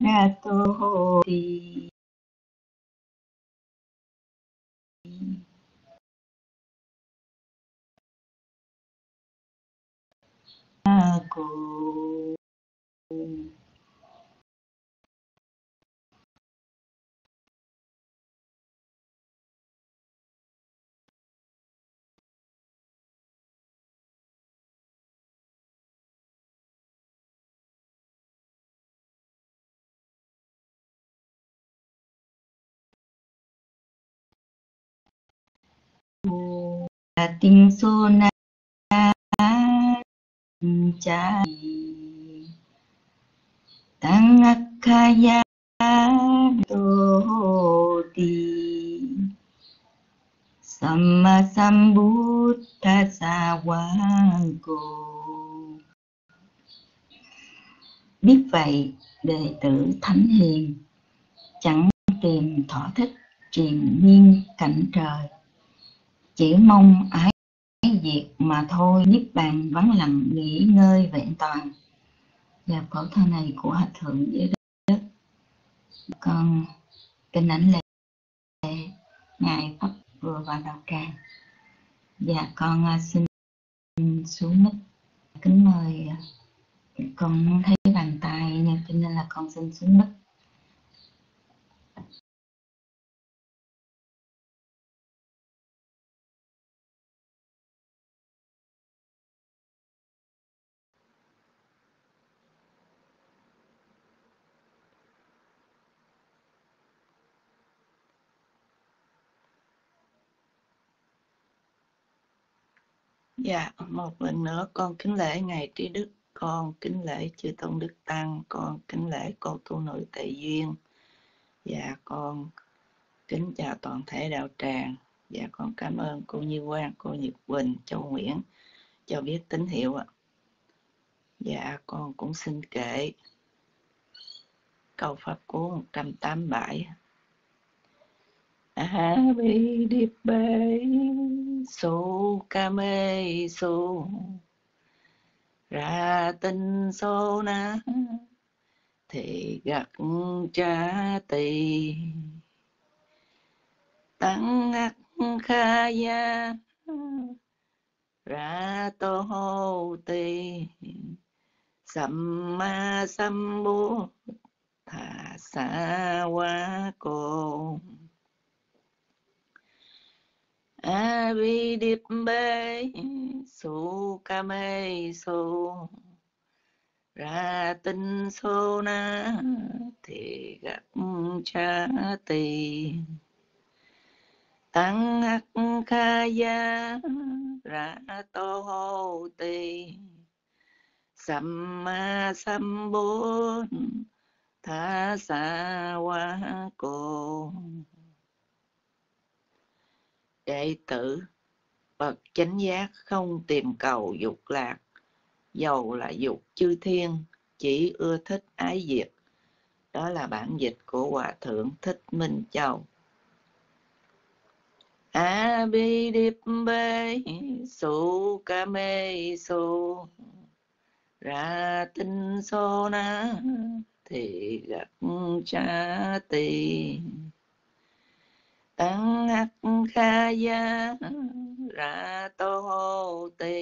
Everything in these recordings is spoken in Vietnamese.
Gato Ti Cô tinh so na cha tăng akaya đô ti samma sambuddhasa quang cô biết vậy, đệ tử thánh hiền chẳng tìm thỏa thích triền miên cảnh trời chỉ mong ái diệt mà thôi, niết bàn vắng lặng nghỉ ngơi vẹn toàn. Và phẫu thơ này của hạch thượng dưới đất con kinh ảnh lệ ngài pháp vừa vào đạo tràng. Và con à, xin xuống mic kính mời à, con thấy bàn tay cho nên là con xin xuống mic Dạ, một lần nữa con kính lễ Ngài Trí Đức, con kính lễ Chư Tôn Đức Tăng, con kính lễ cô tu nữ Tệ Duyên. Dạ, con kính chào toàn thể đạo tràng. Dạ, con cảm ơn cô Như Quang, cô Nhật Quỳnh, Châu Nguyễn cho biết tín hiệu ạ. Dạ, con cũng xin kể câu Pháp Cú 187 a bi điệp bê su ca mê su ra tinh sô na thì gặt cha tỳ. Tăng ác kha ya ra tô hô tỳ. Samma sambu thà sa wa cô a bi bê su su. Ra tinh sô na thì gặp cha tỳ tăng ác kha gia ra tô hô tỳ samma sambun tha sa hoa cô đệ tử. Bậc chánh giác không tìm cầu dục lạc, dầu là dục chư thiên, chỉ ưa thích ái diệt. Đó là bản dịch của hòa thượng thích minh châu. A bi điệp bê su ca mê su ra tinh sô na thì gặp cha tỳ tăng hắc kha ya ra tô hô ma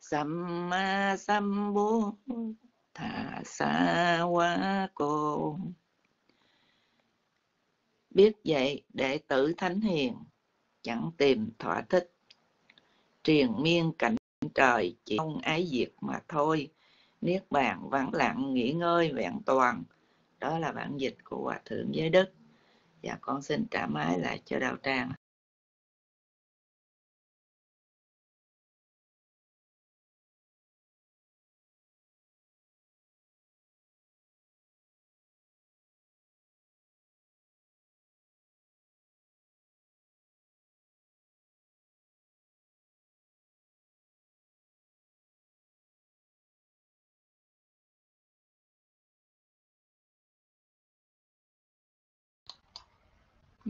samma sambu thà xa quá cô. Biết vậy đệ tử thánh hiền chẳng tìm thỏa thích. Triền miên cảnh trời chỉ không ái diệt mà thôi. Niết bàn vắng lặng nghỉ ngơi vẹn toàn. Đó là bản dịch của hòa thượng giới đức dạ con xin trả máy lại cho đạo tràng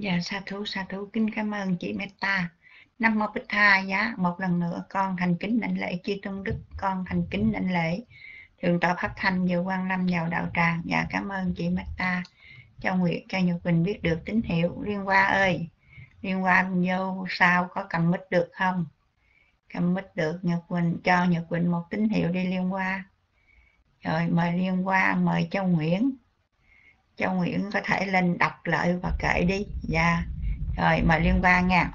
Dạ sa thú sa thú kính cảm ơn chị Meta. Nam mô Bích Tha giá một lần nữa con thành kính đảnh lễ chư tôn đức con thành kính đảnh lễ Thượng tọa Pháp Thanh vừa quan lâm vào đạo tràng. Dạ cảm ơn chị Meta cho Nguyệt cho Nhật bình biết được tín hiệu. Liên Hoa ơi, Liên Hoa vô sao có cầm mít được không? Cầm mít được Nhật Quỳnh cho Nhật Quỳnh một tín hiệu đi Liên Hoa. Rồi mời Liên Hoa, mời Châu Nguyễn. Châu Nguyễn có thể lên đọc lại và kể đi. Dạ. Rồi mời Liên Hoa nha.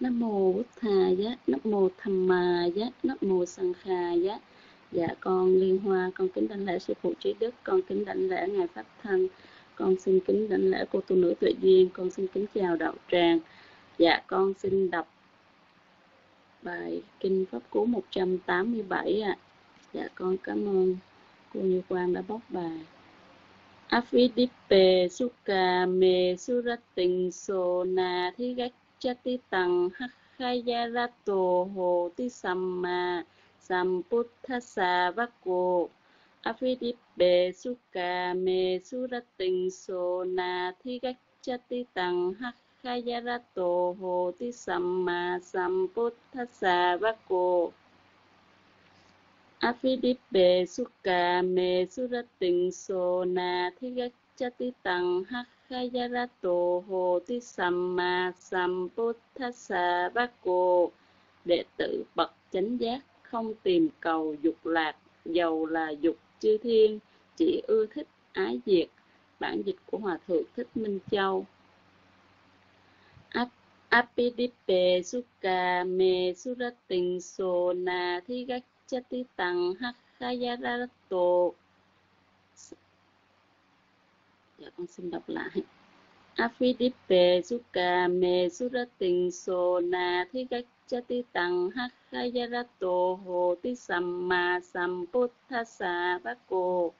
Nam mô Bụt Thà giá, Nam mô Thầm Mà giá, Nam mô Sằng Khà giá. Dạ con Liên Hoa, con kính đảnh lễ sư phụ trí đức, con kính đảnh lễ ngài Pháp thân, con xin kính đảnh lễ cô tu nữ tuệ duyên, con xin kính chào đạo tràng. Dạ con xin đọc bài kinh pháp cú 187 ạ. À. Dạ con cảm ơn cô Như Quang đã bóc bài. Avidipe Sukha Me suratin so na Thi Gách Chati Tăng Hakhayarato Hồ Ti Samma Samputhasa vakko Avidipe Sukha Me suratin so na Thi Gách Chati Tăng Hakhayarato Kayarato Hoti Ti Samma Samputhasa Vakko Afidippe Sukha Me Surating Sona Thigachati Tăng Hakhayarato Hồ Ti Samma Samputhasa Vakko Đệ tử bậc chánh giác không tìm cầu dục lạc dầu là dục chư thiên, chỉ ưa thích ái diệt. Bản dịch của hòa thượng thích minh châu. Apidipe Sukha Me Surating Sona Thigachati Tăng Hakhayarato Dạ con xin đọc lại. Apidipe Sukha Me Surating Sona Thigachati Tăng Hakhayarato Hồ Tí Samma Samputhasa Bako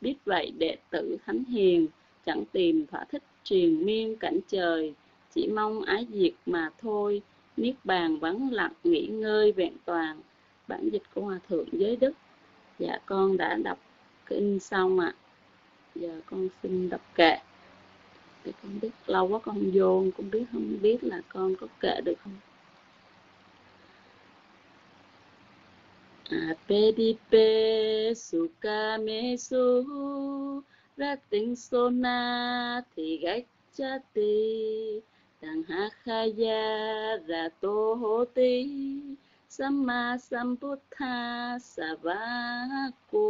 Biết vậy đệ tử Thánh Hiền chẳng tìm thỏa thích triền miên cảnh trời chỉ mong ái diệt mà thôi. Niết bàn vắng lặng, nghỉ ngơi vẹn toàn. Bản dịch của hòa thượng giới đức. Dạ con đã đọc kinh xong ạ. À. giờ con xin đọc kệ. Để con biết lâu quá con vô, con biết không biết là con có kệ được không? À, Apedipe sukamesu rating sona thì gách chati ra to Rato Hoti Samma Sambuddha Savako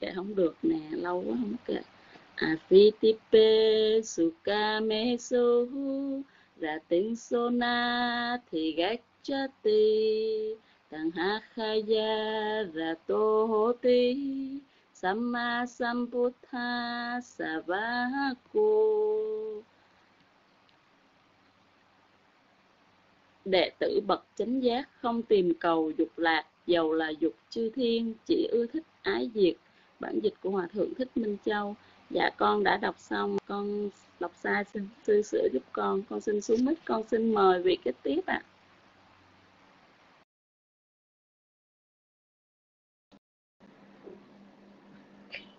Kệ không được nè, lâu quá không kệ. Avitipe Sukame Sohu Ra tiếng Sona Thì gách chati ra to Rato Hoti Samma Sambuddha Savako Đệ tử bậc chánh giác không tìm cầu dục lạc, dầu là dục chư thiên, chỉ ưa thích ái diệt. Bản dịch của Hòa Thượng Thích Minh Châu. Dạ con đã đọc xong, con đọc sai xin sư sửa giúp con. Con xin xuống mic, con xin mời vị kế tiếp ạ. À.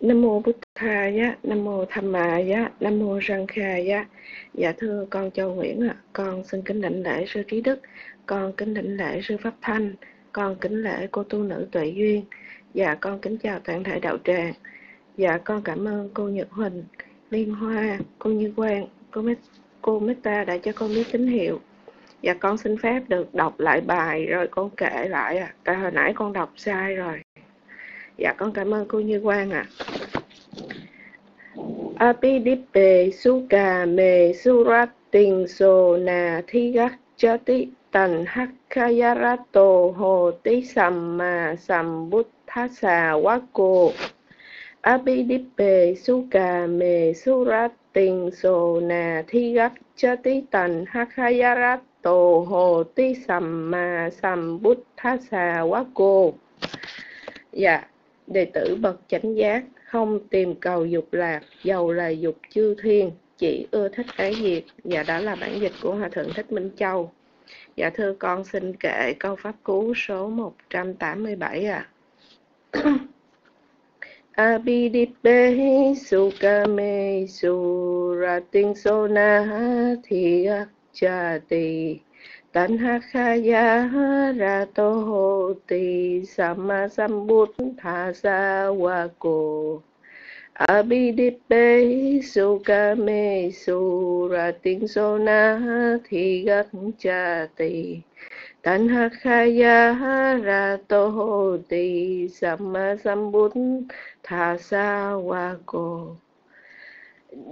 Nam mô Bụt Tha Nam mô Tham Ma Nam mô Răng Kha. Dạ thưa con Châu Nguyễn ạ, à, con xin kính đảnh lễ sư Trí Đức, con kính đảnh lễ sư Pháp Thanh, con kính lễ cô tu nữ Tuệ Duyên. Dạ con kính chào toàn thể đạo tràng. Dạ con cảm ơn cô Nhật Huỳnh, Liên Hoa, cô Như Quang, cô Mít, cô Mita đã cho con biết tín hiệu. Dạ con xin phép được đọc lại bài rồi con kể lại à. Tại hồi nãy con đọc sai rồi. Dạ con cảm ơn cô Như Quang ạ. À. Apidipe, suka, Me Surating So Na Thigachati Tần Hakkayarato Hồ Tí Samma quá, cô Apidipe, suka, Me Surating So Na Thigachati Tần Hakkayarato Hồ Tí Samma quá, cô Dạ đệ tử bậc chánh giác, không tìm cầu dục lạc dầu là dục chư thiên, chỉ ưa thích cái diệt và đó là bản dịch của hòa thượng thích minh châu. Dạ thưa con, xin kệ câu pháp cú số 187 ạ. À. Abidipe Sukame Surating Sona Ra Tanhakaya Rato Hoti Sama wa ko. Abidipe Sukame Surating Sona Thiakchati Tanhakaya Rato Hoti Sam Bút tha sa wa cô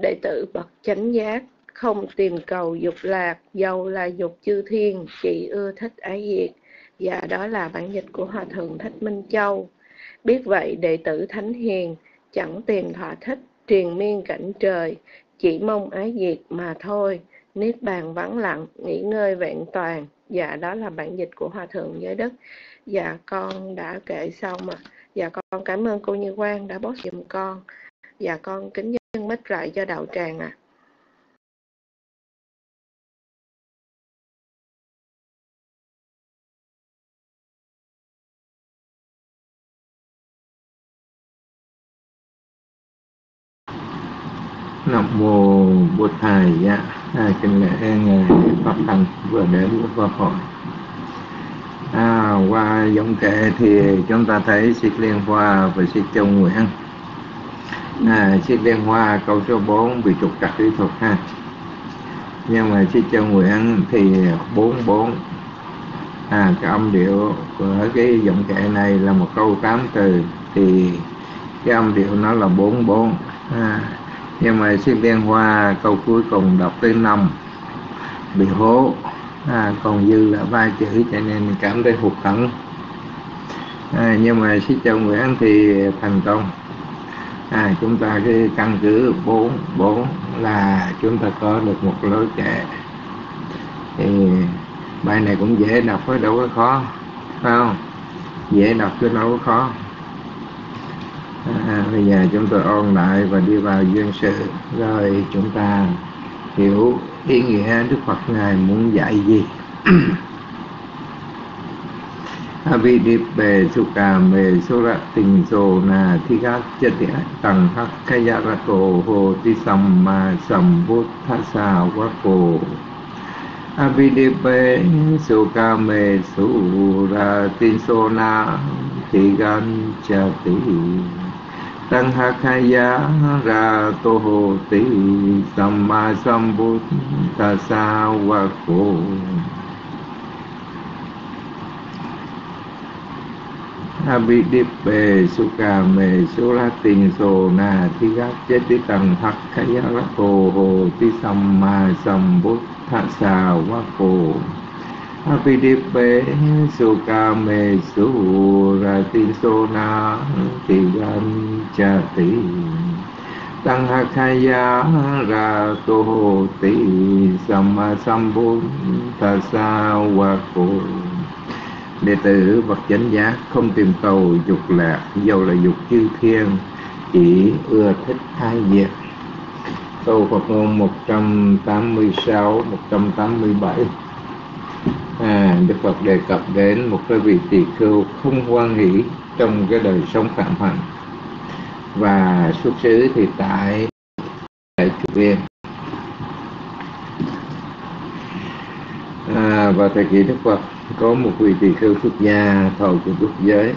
đệ tử bậc chánh giác không tìm cầu dục lạc, dầu là dục chư thiên chỉ ưa thích ái diệt và đó là bản dịch của hòa thượng thích minh châu biết vậy, đệ tử thánh hiền chẳng tìm thỏa thích, triền miên cảnh trời, chỉ mong ái diệt mà thôi niết bàn vắng lặng, nghỉ ngơi vẹn toàn dạ đó là bản dịch của hòa thượng giới đức dạ con đã kể xong mà Dạ con cảm ơn cô Như Quang đã bót giùm con. Dạ con kính dân mít lại cho đạo tràng ạ. À. Nam mô bổn Thầy dạ à, kính lễ ngài pháp thành vừa đến qua hội à, qua giọng kệ thì chúng ta thấy Siết Liên Hoa và Siết Châu Nguyễn à, Siết Liên Hoa câu số 4 bị trục trặc kỹ thuật ha. Nhưng mà Siết Châu Nguyễn thì 44 à, cái âm điệu của cái giọng kệ này là một câu 8 từ. Thì cái âm điệu nó là 44 à, nhưng mà xin đen Hoa câu cuối cùng đọc tới năm bị hố. À, còn dư là ba chữ cho nên mình cảm thấy hụt hẫng. À, nhưng mà sư châu nguyễn thì thành công. À, chúng ta cái căn cứ bốn bốn là chúng ta có được một lối kệ. Thì bài này cũng dễ đọc với đâu có khó phải không? Dễ đọc chứ đâu có khó à, bây giờ chúng tôi ôn lại và đi vào duyên sự. Rồi chúng ta hiểu ý nghĩa Đức Phật Ngài muốn dạy gì. Avidippe về Me Sura Tình Sô Na Thi Gác Chất Địa Tăng Hắc Kaya Rato Hồ Ti Samma Sambuddhasa Vako. Avidippe Sukha Me Sura Tình Sô Na Thi Gác Chất Địa tăng ha khaya ra tô hồ tí samma sambuddhasa wa cô Abhidippe Sukha Me Suratin So Na Thi Gác chết Tí Tầng Thắc Khaya Rắc Hồ Hồ Tí Samma Sambuddhasa Wa khổ Apidipe Sukame Suratin Sona Tiganchati Tăng Hakaya Rato Ti Samma Sambun Thasa Wako Đệ tử vật chánh giác không tìm cầu dục lạc dầu là dục chư thiên chỉ ưa thích hai diệt câu Phật ngôn 186, 187. 187 Đức Phật đề cập đến một cái vị tỳ khưu không quan hỷ trong cái đời sống phạm hạnh. Và xuất xứ thì tại tại Triều viên. À, và thời kỳ Đức Phật có một vị tỳ khưu xuất gia thọ của quốc giới.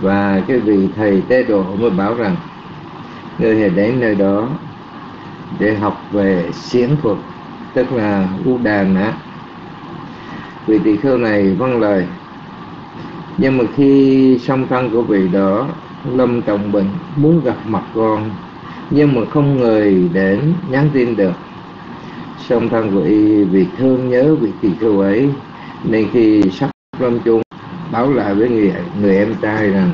Và cái vị thầy tế độ mới bảo rằng người hãy đến nơi đó để học về xiển thuật tức là u đàn á vị tỳ kheo này vâng lời. Nhưng mà khi song thân của vị đó lâm trọng bệnh, muốn gặp mặt con, nhưng mà không người đến nhắn tin được. Song thân của y vì thương nhớ vị tỳ kheo ấy, nên khi sắp lâm chung, báo lại với người người em trai rằng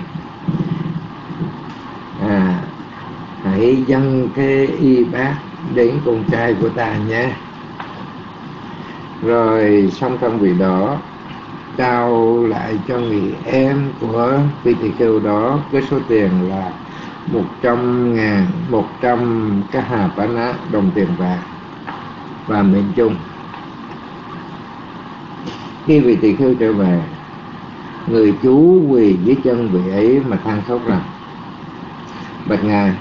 à hãy dâng cái y bác đến con trai của ta nhé rồi xong công vị đó, trao lại cho người em của vị tỳ khưu đó cái số tiền là một trăm ngàn, một trăm cái hà bá ná đồng tiền vàng và miền chung khi vị tỳ khưu trở về, người chú quỳ dưới chân vị ấy mà than khóc rằng, bạch ngài,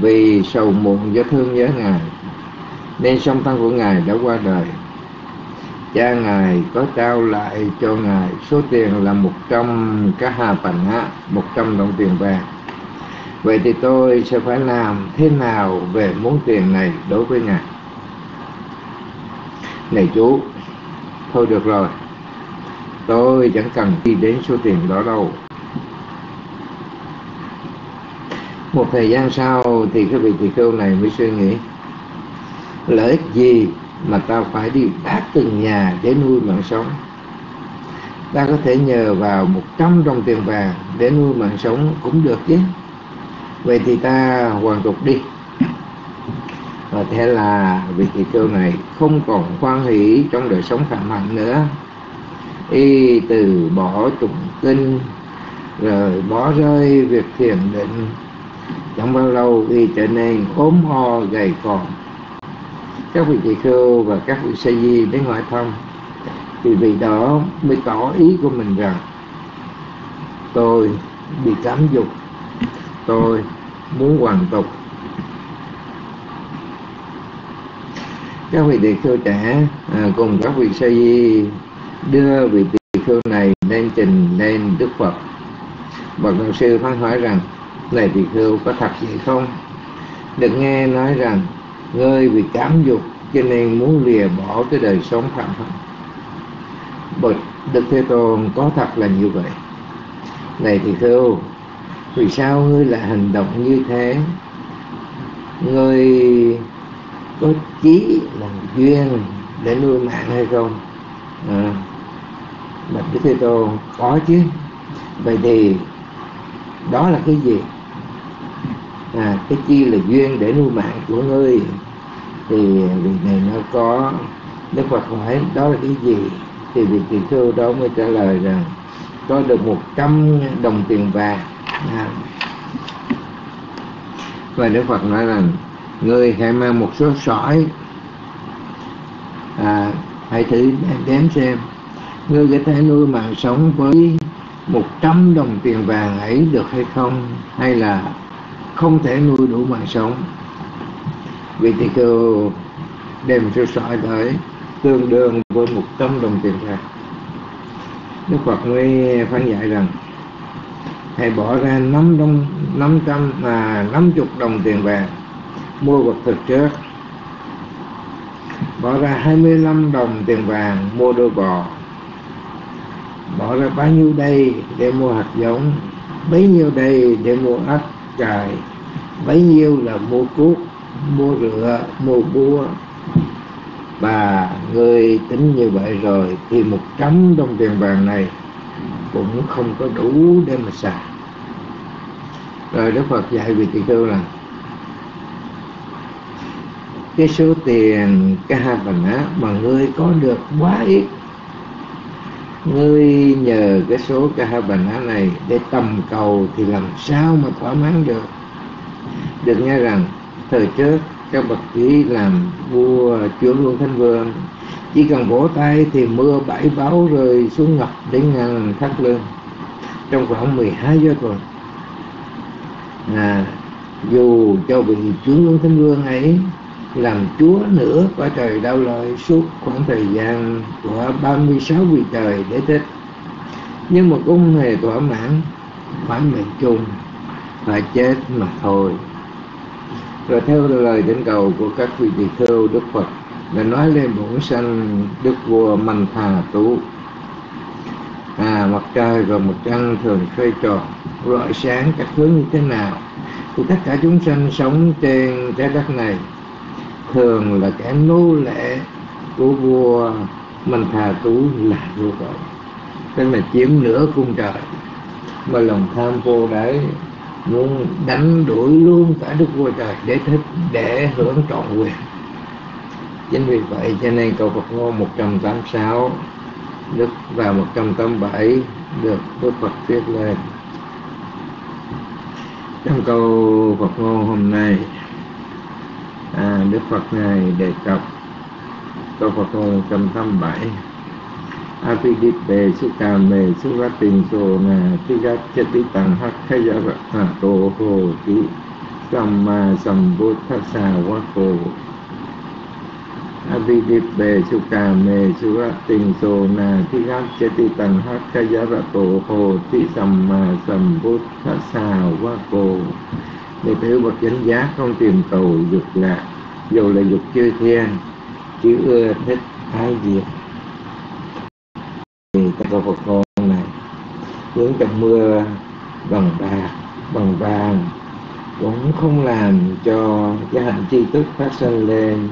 vì sầu muộn do thương nhớ ngài, nên song thân của ngài đã qua đời cha ngài có trao lại cho ngài số tiền là một trăm cái hà bằng á một trăm đồng tiền vàng. Vậy thì tôi sẽ phải làm thế nào về món tiền này đối với ngài? Này chú, thôi được rồi. Tôi chẳng cần đi đến số tiền đó đâu. Một thời gian sau thì cái vị tỳ khưu này mới suy nghĩ, lợi ích gì mà ta phải đi tác từng nhà để nuôi mạng sống. Ta có thể nhờ vào một trăm đồng tiền vàng để nuôi mạng sống cũng được chứ. Vậy thì ta hoàn tục đi. Và thế là vị thị khưu này không còn quan hỷ trong đời sống phạm hạnh nữa. Y từ bỏ tụng kinh, rồi bỏ rơi việc thiền định. Chẳng bao lâu y trở nên ốm ho gầy còm các vị tỳ khưu và các vị sa di đến ngoại thông. Thì vì đó mới tỏ ý của mình rằng tôi bị cám dục tôi muốn hoàn tục. Các vị tỳ khưu trẻ à, cùng các vị sa di đưa vị tỳ khưu này lên trình lên đức phật. Bậc đạo sư phán hỏi rằng này tỳ khưu có thật vậy không? Được nghe nói rằng ngươi vì cảm dục cho nên muốn lìa bỏ cái đời sống phạm pháp. Bậc đức thế tôn có thật là như vậy. Này thì thưa, vì sao ngươi lại hành động như thế? Ngươi có chí làm duyên để nuôi mạng hay không? À, bạch đức thế tôn có chứ. Vậy thì đó là cái gì? À, cái chi là duyên để nuôi mạng của ngươi thì vị này nó có đức phật hỏi đó là cái gì thì vị tỳ khưu đó mới trả lời rằng có được một trăm đồng tiền vàng. À. và đức phật nói rằng người hãy mang một số sỏi à, hãy thử đếm xem. Ngươi có thể nuôi mạng sống với một trăm đồng tiền vàng ấy được hay không? Hay là không thể nuôi đủ mạng sống? Vì thì khưu đem cho sỏi tới tương đương với một trăm đồng tiền vàng Đức Phật mới phán dạy rằng, hãy bỏ ra năm đồng, năm trăm mà năm chục đồng tiền vàng mua vật thực trước. Bỏ ra 25 đồng tiền vàng mua đôi bò. Bỏ ra bao nhiêu đây để mua hạt giống, bấy nhiêu đây để mua ếch cài bấy nhiêu là mua cuốc mua rửa, mua búa. Và người tính như vậy rồi thì một trăm đồng tiền vàng này cũng không có đủ để mà xài. Rồi đức phật dạy vị tỳ khưu là cái số tiền, cái hai phần á mà ngươi có được quá ít, ngươi nhờ cái số cái hai bản á này để tầm cầu thì làm sao mà thỏa mãn được? Được nghe rằng thời trước các bậc trí làm vua chúa luôn thánh vương. Chỉ cần vỗ tay thì mưa bảy báo rơi xuống ngập đến ngàn thắt lưng trong khoảng 12 giờ tuần à, dù cho vị chúa luôn thánh vương ấy làm chúa nữa quả trời đau lợi suốt khoảng thời gian của 36 vị trời để thích nhưng mà cũng hề thỏa mãn phải mệnh chung phải chết mà thôi và theo lời đến cầu của các vị tỳ kheo đức phật, đã nói lên bổn sanh đức vua Mạnh thà tú. À mặt trời và mặt trăng thường xoay tròn, rọi sáng các hướng như thế nào? Thì tất cả chúng sanh sống trên trái đất này, thường là kẻ nô lệ của vua mình Thà Tú là vô vậy. Tức là chiếm nửa cung trời, mà lòng tham vô đấy đánh đuổi luôn cả đức vua trời để thích để hưởng trọn quyền. Chính vì vậy cho nên câu Phật ngôn 186 Đức và 187 được Đức Phật viết lên. Trong câu Phật ngôn hôm nay à, Đức Phật này đề cập câu Phật ngôn 187 Apidippe Sukame Suratinso Tigachati Tanghakaya Rato Hoti Samma Sambuddhasa Vako Avidippe Sukame Suratinso Tigachati Tanghakaya Rato Hoti Samma Sambuddhasa Vako Để thiếu bậc chánh giác không tìm cầu dục lạc Dù là dục chư thiên Chỉ ưa thích thái diệt thì các câu Phật ngôn này hướng trận mưa bằng bạc bằng vàng cũng không làm cho gia hạnh tri thức phát sinh lên.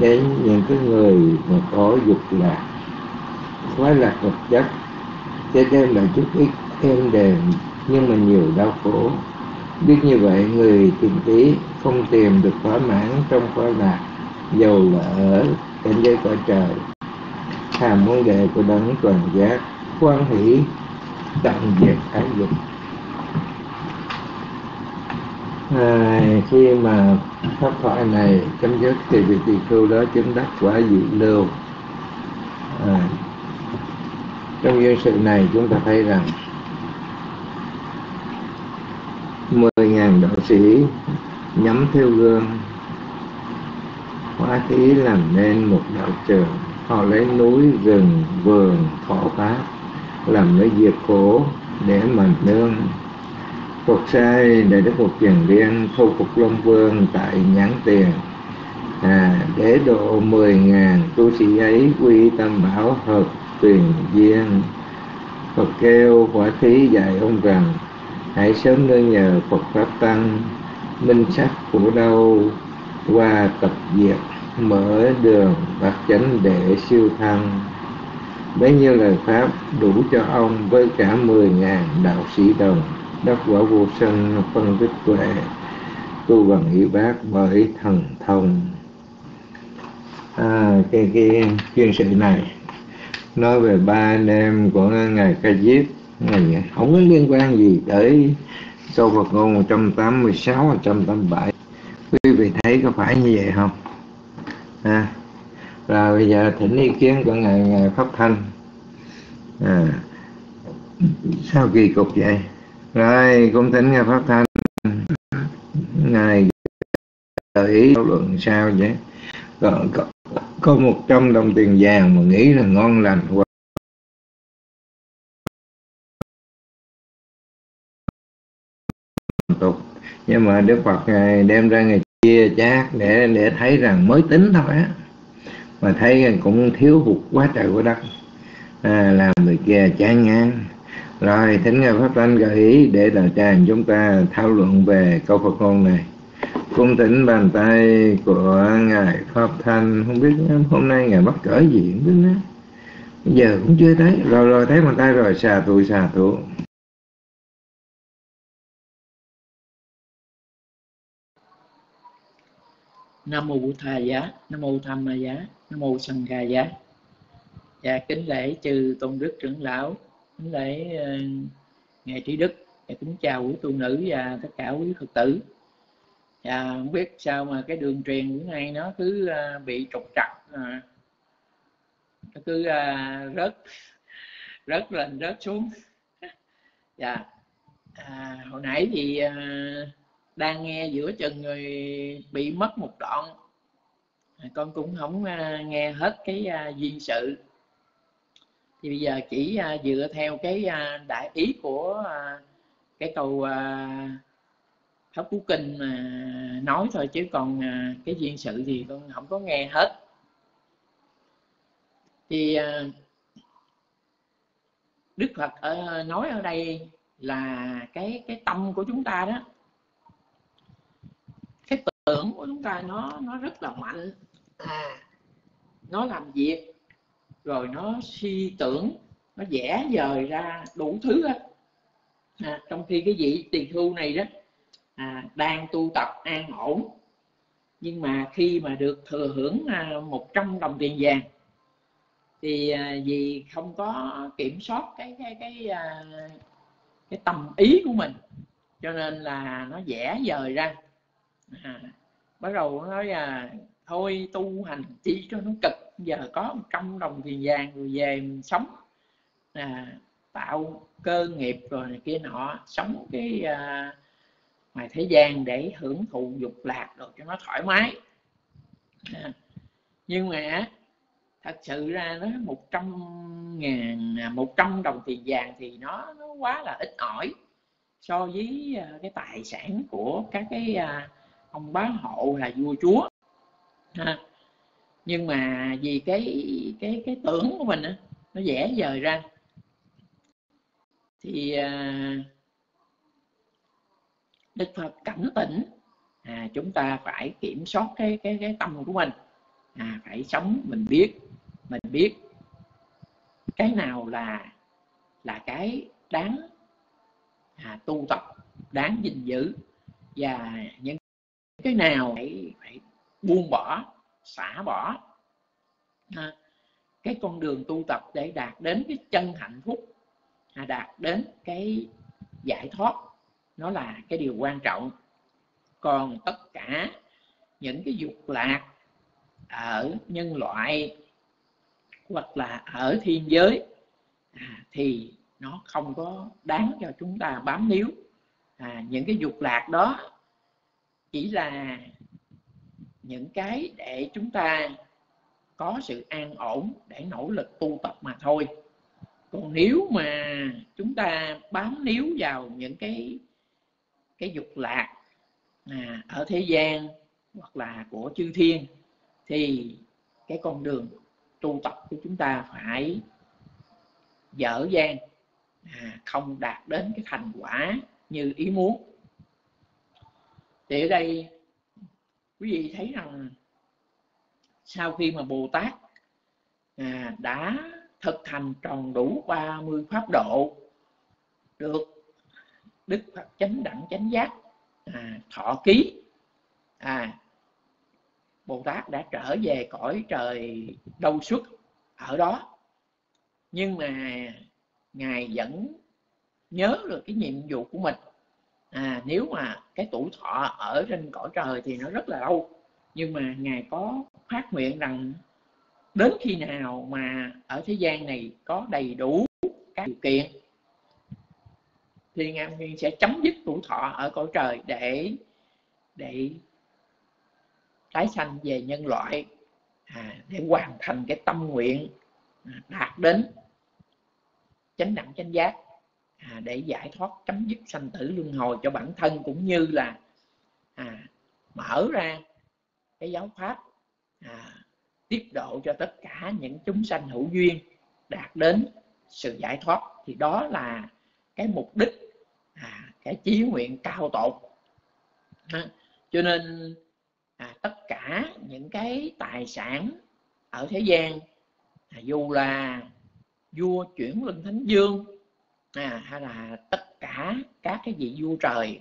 Đến những cái người mà có dục lạc khoái lạc vật chất sẽ đem lại chút ít êm đềm, nhưng mà nhiều đau khổ. Biết như vậy, người tìm tí không tìm được thỏa mãn trong khoái lạc, dầu là ở cảnh giới cõi trời. Hàm môn đệ của đấng toàn giác, quan hỷ đặng về cái dục à, khi mà pháp thoại này chấm dứt thì vị tỳ khưu đó chứng đắc quả dị lưu. À, trong duyên sự này chúng ta thấy rằng mười ngàn đạo sĩ nhắm theo gương hóa khí làm nên một đạo trường. Họ lấy núi rừng vườn thọ pháp làm lấy diệt khổ để mà nương. Phật sai để Đức Phật Trần Liên thu phục Long Vương tại nhãn tiền. À, để độ mười ngàn tu sĩ ấy quy tâm bảo hợp tuyền duyên. Phật kêu quả thí dạy ông rằng hãy sớm nương nhờ Phật pháp tăng minh sắc của đâu qua tập diệt mở đường bát chánh để siêu thăng bấy nhiêu lời pháp đủ cho ông với cả mười ngàn đạo sĩ đồng đắc quả vô sanh phân tích tuệ tu bằng ý bác bởi thần thông. À, cái cái chuyên sự này nói về ba anh em của ngài ca diếp. Ngài không có liên quan gì tới câu Phật ngôn 186 187 quý vị thấy có phải như vậy không? À, rồi bây giờ thỉnh ý kiến của ngài ngài pháp thanh. À, sao kỳ cục vậy? Rồi cũng thỉnh ngài pháp thanh. Ngài gợi ý thảo luận sao vậy? Có, có, có một trăm đồng tiền vàng mà nghĩ là ngon lành quá. Tục. Nhưng mà đức phật ngài đem ra ngày chia chác để để thấy rằng mới tính thôi á mà thấy cũng thiếu hụt quá trời của đất. À, làm người kia chán ngán. Rồi thỉnh ngài pháp thanh gợi ý để đạo tràng chúng ta thảo luận về câu phật ngôn này. Cung tỉnh bàn tay của ngài pháp thanh không biết hôm nay ngài bắt cỡ gì không biết nữa giờ cũng chưa thấy rồi rồi thấy bàn tay rồi xà thụ xà thụ nam mô bụt thầy giá nam mô tham ma giá nam mô sanh gà giá. Và kính lễ chư tôn đức trưởng lão kính lễ uh, ngài trí đức. Và kính chào quý tu nữ và tất cả quý phật tử. Và không biết sao mà cái đường truyền bữa nay nó cứ uh, bị trục trặc à. nó cứ uh, rớt rớt lên rớt xuống. Dạ à, hồi nãy thì uh, đang nghe giữa chừng rồi bị mất một đoạn. Con cũng không à, nghe hết cái à, duyên sự. Thì bây giờ chỉ à, dựa theo cái đại ý của cái câu pháp cú kinh mà nói thôi, chứ còn cái duyên sự thì con không có nghe hết. Thì đức phật nói ở đây là cái cái tâm của chúng ta đó tưởng của chúng ta nó nó rất là mạnh. À. Nó làm việc rồi nó suy tưởng nó vẽ dời ra đủ thứ á à, trong khi cái vị tiền thu này đó à, đang tu tập an ổn nhưng mà khi mà được thừa hưởng à, 100 đồng tiền vàng thì à, vì không có kiểm soát cái cái cái à, cái tầm ý của mình cho nên là nó vẽ dời ra. À, bắt đầu nói là thôi tu hành chi cho nó cực giờ có một trăm đồng tiền vàng rồi về mình sống. À, tạo cơ nghiệp rồi này kia nọ sống cái à, ngoài thế gian để hưởng thụ dục lạc rồi cho nó thoải mái. À, nhưng mà thật sự ra nó một trăm ngàn à, một trăm đồng tiền vàng thì nó, nó quá là ít ỏi so với à, cái tài sản của các cái à, ông bá hộ là vua chúa. Ha. nhưng mà vì cái cái cái tưởng của mình á, nó dễ dời ra. Thì à, Đức Phật cảnh tỉnh. À, chúng ta phải kiểm soát cái cái cái tâm của mình. À, phải sống mình biết mình biết cái nào là là cái đáng à, tu tập đáng gìn giữ. Và những cái nào phải phải buông bỏ xả bỏ. À, cái con đường tu tập để đạt đến cái chân hạnh phúc à, đạt đến cái giải thoát nó là cái điều quan trọng. Còn tất cả những cái dục lạc ở nhân loại hoặc là ở thiên giới à, thì nó không có đáng cho chúng ta bám níu. À, những cái dục lạc đó chỉ là những cái để chúng ta có sự an ổn để nỗ lực tu tập mà thôi. Còn nếu mà chúng ta bám níu vào những cái cái dục lạc à, ở thế gian hoặc là của chư thiên thì cái con đường tu tập của chúng ta phải dở dang à, không đạt đến cái thành quả như ý muốn thì ở đây quý vị thấy rằng sau khi mà Bồ Tát à, đã thực hành tròn đủ 30 pháp độ được Đức Phật chánh đẳng chánh giác à, thọ ký à, Bồ Tát đã trở về cõi trời đâu xuất ở đó. Nhưng mà ngài vẫn nhớ được cái nhiệm vụ của mình à, nếu mà cái tuổi thọ ở trên cõi trời thì nó rất là lâu. Nhưng mà ngài có phát nguyện rằng đến khi nào mà ở thế gian này có đầy đủ các điều kiện thì ngài Nguyên sẽ chấm dứt tuổi thọ ở cõi trời để để tái sanh về nhân loại à, để hoàn thành cái tâm nguyện à, đạt đến chánh đẳng chánh giác à, để giải thoát chấm dứt sanh tử luân hồi cho bản thân cũng như là à, mở ra cái giáo pháp à, tiếp độ cho tất cả những chúng sanh hữu duyên đạt đến sự giải thoát. Thì đó là cái mục đích à, cái chí nguyện cao tột. À, cho nên à, tất cả những cái tài sản ở thế gian à, dù là vua chuyển lên thánh dương à, hay là tất cả các cái vị vua trời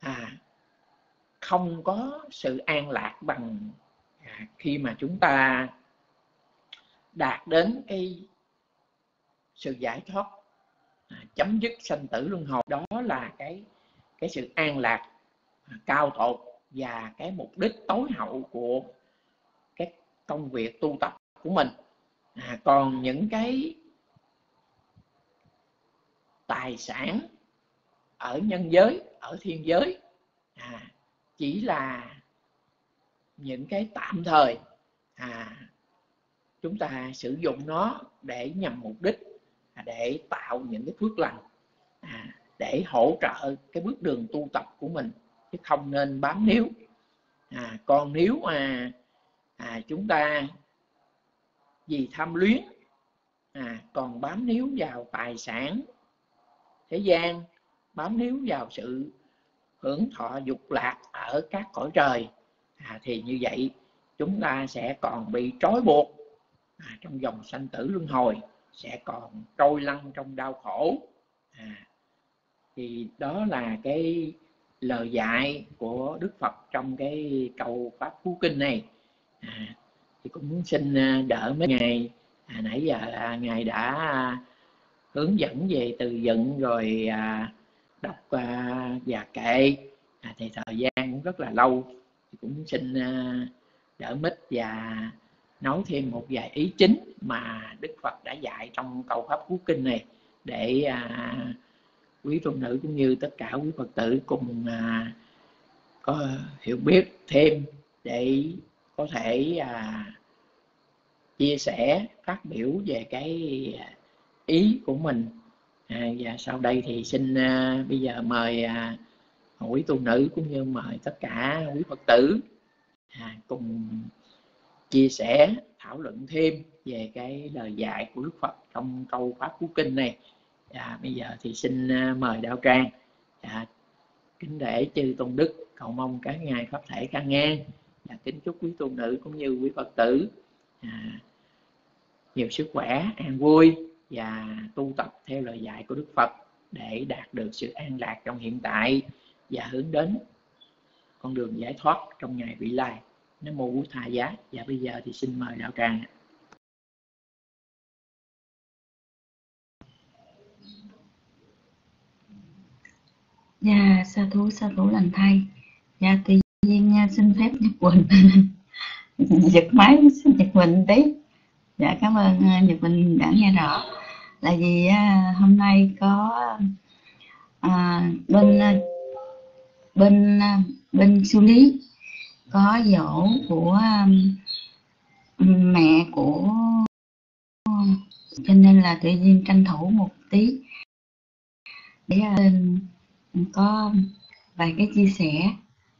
à, không có sự an lạc bằng à, khi mà chúng ta đạt đến cái sự giải thoát à, chấm dứt sanh tử luân hồi. Đó là cái cái sự an lạc à, cao tột và cái mục đích tối hậu của cái công việc tu tập của mình. À, còn những cái tài sản ở nhân giới ở thiên giới. À, chỉ là những cái tạm thời à, chúng ta sử dụng nó để nhằm mục đích à, để tạo những cái phước lành à, để hỗ trợ cái bước đường tu tập của mình chứ không nên bám níu. À, còn nếu mà à, chúng ta vì tham luyến à, còn bám níu vào tài sản thế gian bám níu vào sự hưởng thọ dục lạc ở các cõi trời. À, thì như vậy chúng ta sẽ còn bị trói buộc à, trong dòng sanh tử luân hồi sẽ còn trôi lăn trong đau khổ. À, thì đó là cái lời dạy của Đức Phật trong cái câu pháp phú kinh này. À, thì cũng xin à, đỡ mấy ngày à, nãy giờ à, ngài đã hướng dẫn về từ dựng rồi à, đọc à, và kệ. À, thì thời gian cũng rất là lâu. Thì cũng xin à, đỡ mít và nói thêm một vài ý chính mà Đức Phật đã dạy trong câu pháp cú kinh này để à, quý phụ nữ cũng như tất cả quý Phật tử cùng à, có hiểu biết thêm để có thể à, chia sẻ phát biểu về cái à, ý của mình. À, và sau đây thì xin à, bây giờ mời à, quý tu nữ cũng như mời tất cả quý phật tử à, cùng chia sẻ thảo luận thêm về cái lời dạy của đức phật trong câu pháp cú kinh này. À, bây giờ thì xin à, mời đạo tràng. À, kính để chư tôn đức cầu mong các ngài pháp thể ca ngang. Và kính chúc quý tu nữ cũng như quý phật tử à, nhiều sức khỏe an vui và tu tập theo lời dạy của Đức Phật để đạt được sự an lạc trong hiện tại và hướng đến con đường giải thoát trong ngày vị lai. nó mô Bụt Thà Giá và bây giờ thì xin mời đạo tràng. Dạ, sa thú, sa thú lành thay. Dạ, tự nhiên nha, xin phép Nhật Quỳnh. giật máy, xin Nhật Quỳnh tí. Dạ, cảm ơn ờ, Nhật bình đã nghe rõ. Là vì ờ, hôm nay có à, bên bên bên xử lý có dỗ của mẹ của cho nên là tự nhiên tranh thủ một tí để có vài cái chia sẻ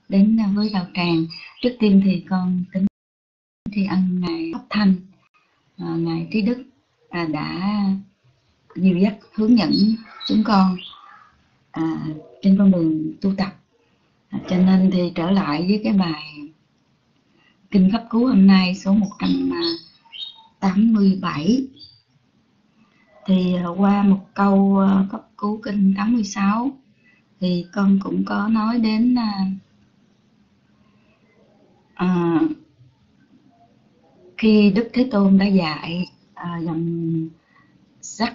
đến với đạo tràng trước tiên thì con kính thì ăn ngày pháp thanh à, ngài trí đức à, đã dìu dắt hướng dẫn chúng con à, trên con đường tu tập. À, cho nên thì trở lại với cái bài kinh pháp cứu hôm nay số 187 à, thì à, qua một câu à, pháp cấp cứu kinh 86 thì con cũng có nói đến à, à, khi Đức Thế Tôn đã dạy à, dòng sắc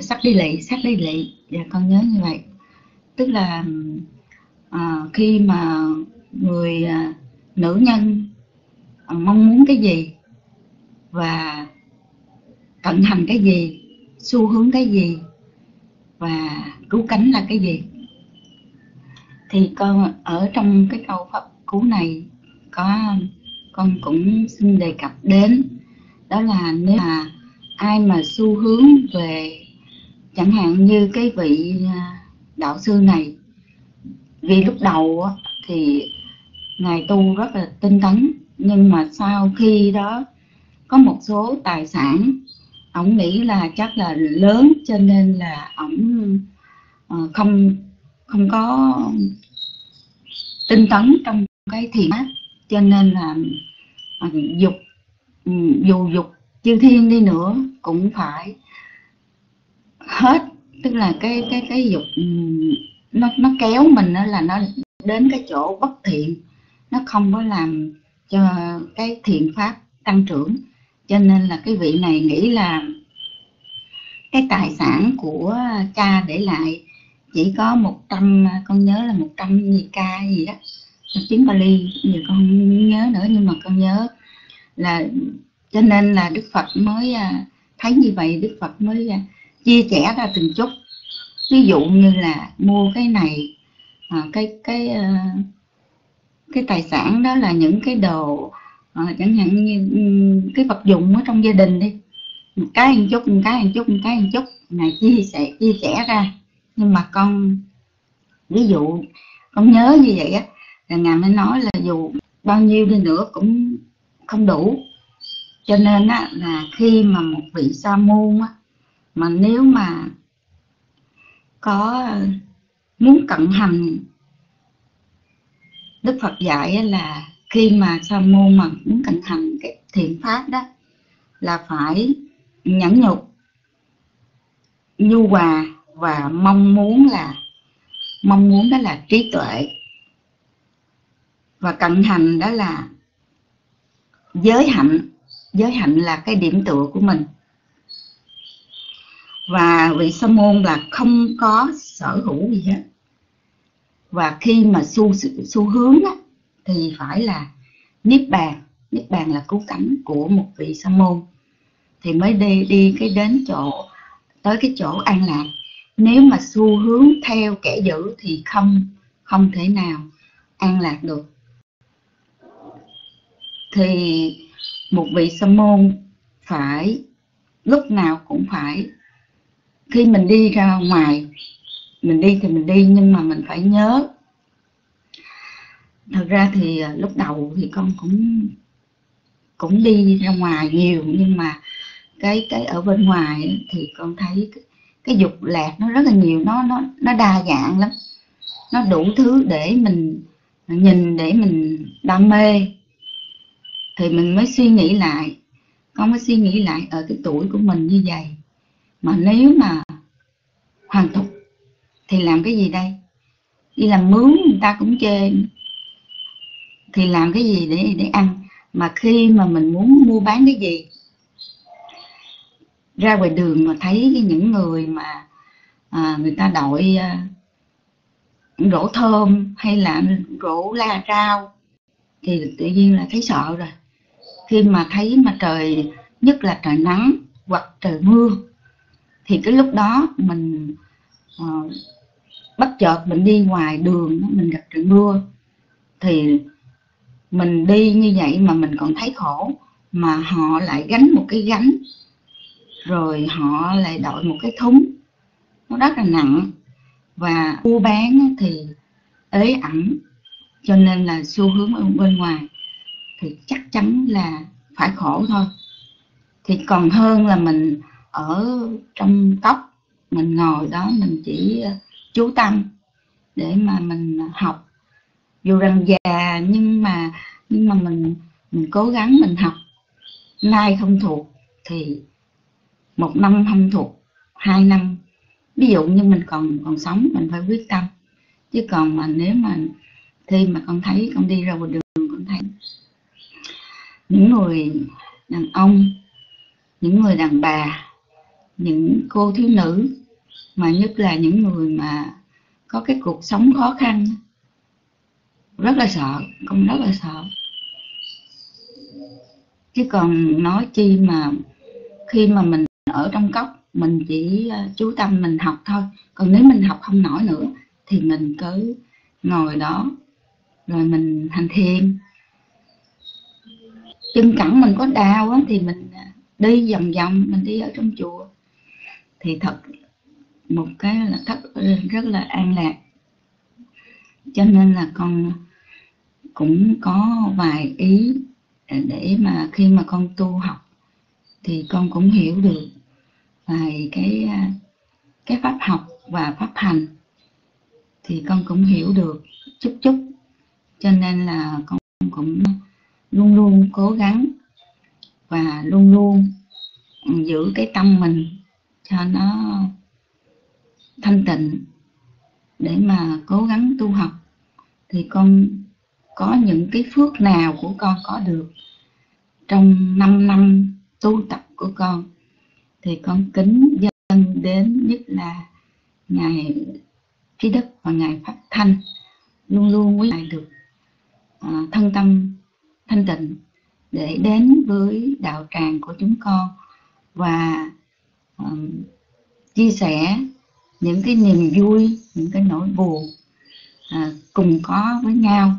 sắc đi lị sắc đi lị. Và con nhớ như vậy. Tức là à, khi mà người à, nữ nhân à, mong muốn cái gì và cận hành cái gì xu hướng cái gì và cứu cánh là cái gì thì con ở trong cái câu pháp cứu này có con cũng xin đề cập đến. Đó là nếu mà ai mà xu hướng về, chẳng hạn như cái vị à, đạo sư này, vì lúc đầu thì ngài tu rất là tinh tấn, nhưng mà sau khi đó có một số tài sản ông nghĩ là chắc là lớn cho nên là ông ờ, không không có tinh tấn trong cái thiền pháp cho nên là à, dục ừ, dù dục chư thiên đi nữa cũng phải hết. Tức là cái cái cái dục ừ, nó nó kéo mình đó là nó đến cái chỗ bất thiện. Nó không có làm cho cái thiện pháp tăng trưởng. Cho nên là cái vị này nghĩ là cái tài sản của cha để lại chỉ có 100 con nhớ là 100 gì ca gì đó tiếng Bali giờ con không nhớ nữa, nhưng mà con nhớ là cho nên là Đức Phật mới à, thấy như vậy, Đức Phật mới à, chia sẻ ra từng chút. Ví dụ như là mua cái này à, cái cái cái tài sản đó là những cái đồ chẳng hạn như cái vật dụng ở trong gia đình đi. Một cái ăn chút, một cái ăn chút, một cái ăn chút. Này, chia sẻ chia sẻ ra. Nhưng mà con, ví dụ con nhớ như vậy á là ngài mới nói là dù bao nhiêu đi nữa cũng không đủ. Cho nên á, là khi mà một vị sa môn á, mà nếu mà có ờ, muốn cận hành Đức Phật dạy là khi mà sa môn mà muốn cận hành cái thiện pháp đó là phải nhẫn nhục nhu hòa và mong muốn là mong muốn đó là trí tuệ và cận hành đó là giới hạnh. Giới hạnh là cái điểm tựa của mình. Và vị sa môn là không có sở hữu gì hết. Và khi mà xu xu hướng á, thì phải là niết bàn. Niết bàn là cứu cánh của một vị sa môn. Thì mới đi đi cái đến chỗ tới cái chỗ an lạc. Nếu mà xu hướng theo kẻ dữ thì không không thể nào an lạc được thì một vị sa môn phải lúc nào cũng phải. Khi mình đi ra ngoài mình đi thì mình đi nhưng mà mình phải nhớ. Thật ra thì à, lúc đầu thì con cũng cũng đi ra ngoài nhiều nhưng mà cái cái ở bên ngoài thì con thấy cái, cái dục lạc nó rất là nhiều nó nó nó đa dạng lắm. Nó đủ thứ để mình nhìn để mình đam mê thì mình mới suy nghĩ lại. Con mới suy nghĩ lại ở cái tuổi của mình như vậy. Mà nếu mà hoàn tục thì làm cái gì đây? Đi làm mướn người ta cũng chê. Thì làm cái gì để để ăn? Mà khi mà mình muốn mua bán cái gì? Ra ngoài đường mà thấy những người mà à, người ta đội à, rổ thơm hay là rổ la rau thì tự nhiên là thấy sợ rồi khi mà thấy mà trời nhất là trời nắng hoặc trời mưa thì cái lúc đó mình uh, bất chợt mình đi ngoài đường mình gặp trời mưa thì mình đi như vậy mà mình còn thấy khổ mà họ lại gánh một cái gánh rồi họ lại đội một cái thúng. Nó rất là nặng. Và mua bán thì ế ẩm cho nên là xu hướng ở bên ngoài thì chắc chắn là phải khổ thôi. Thì còn hơn là mình ở trong cốc, mình ngồi đó, mình chỉ ờ, chú tâm để mà mình học. Dù rằng già nhưng mà nhưng mà mình mình cố gắng mình học. Nay không thuộc thì một năm không thuộc, hai năm. Ví dụ như mình còn còn sống, mình phải quyết tâm. Chứ còn mà nếu mà khi mà con thấy con đi ra ngoài đường những người đàn ông, những người đàn bà, những cô thiếu nữ, mà nhất là những người mà có cái cuộc sống khó khăn. Rất là sợ, con rất là sợ. Chứ còn nói chi mà khi mà mình ở trong cốc, mình chỉ à, chú tâm mình học thôi. Còn nếu mình học không nổi nữa, thì mình cứ ngồi đó, rồi mình hành thiền chân cẳng mình có đau á, thì mình à, đi vòng vòng mình đi ở trong chùa. Thì thật một cái là thất rất là an lạc. Cho nên là con cũng có vài ý để mà khi mà con tu học thì con cũng hiểu được vài cái à, cái pháp học và pháp hành. Thì con cũng hiểu được chút chút. Cho nên là con cũng luôn luôn cố gắng và luôn luôn ừ, giữ cái tâm mình cho nó thanh tịnh để mà cố gắng tu học, thì con có những cái phước nào của con có được trong 5 năm tu tập của con, thì con kính dân đến nhất là ngài trí đức và ngài pháp thanh, luôn luôn quý lại được à, thân tâm thanh tịnh để đến với đạo tràng của chúng con và um, chia sẻ những cái niềm vui những cái nỗi buồn à, cùng có với nhau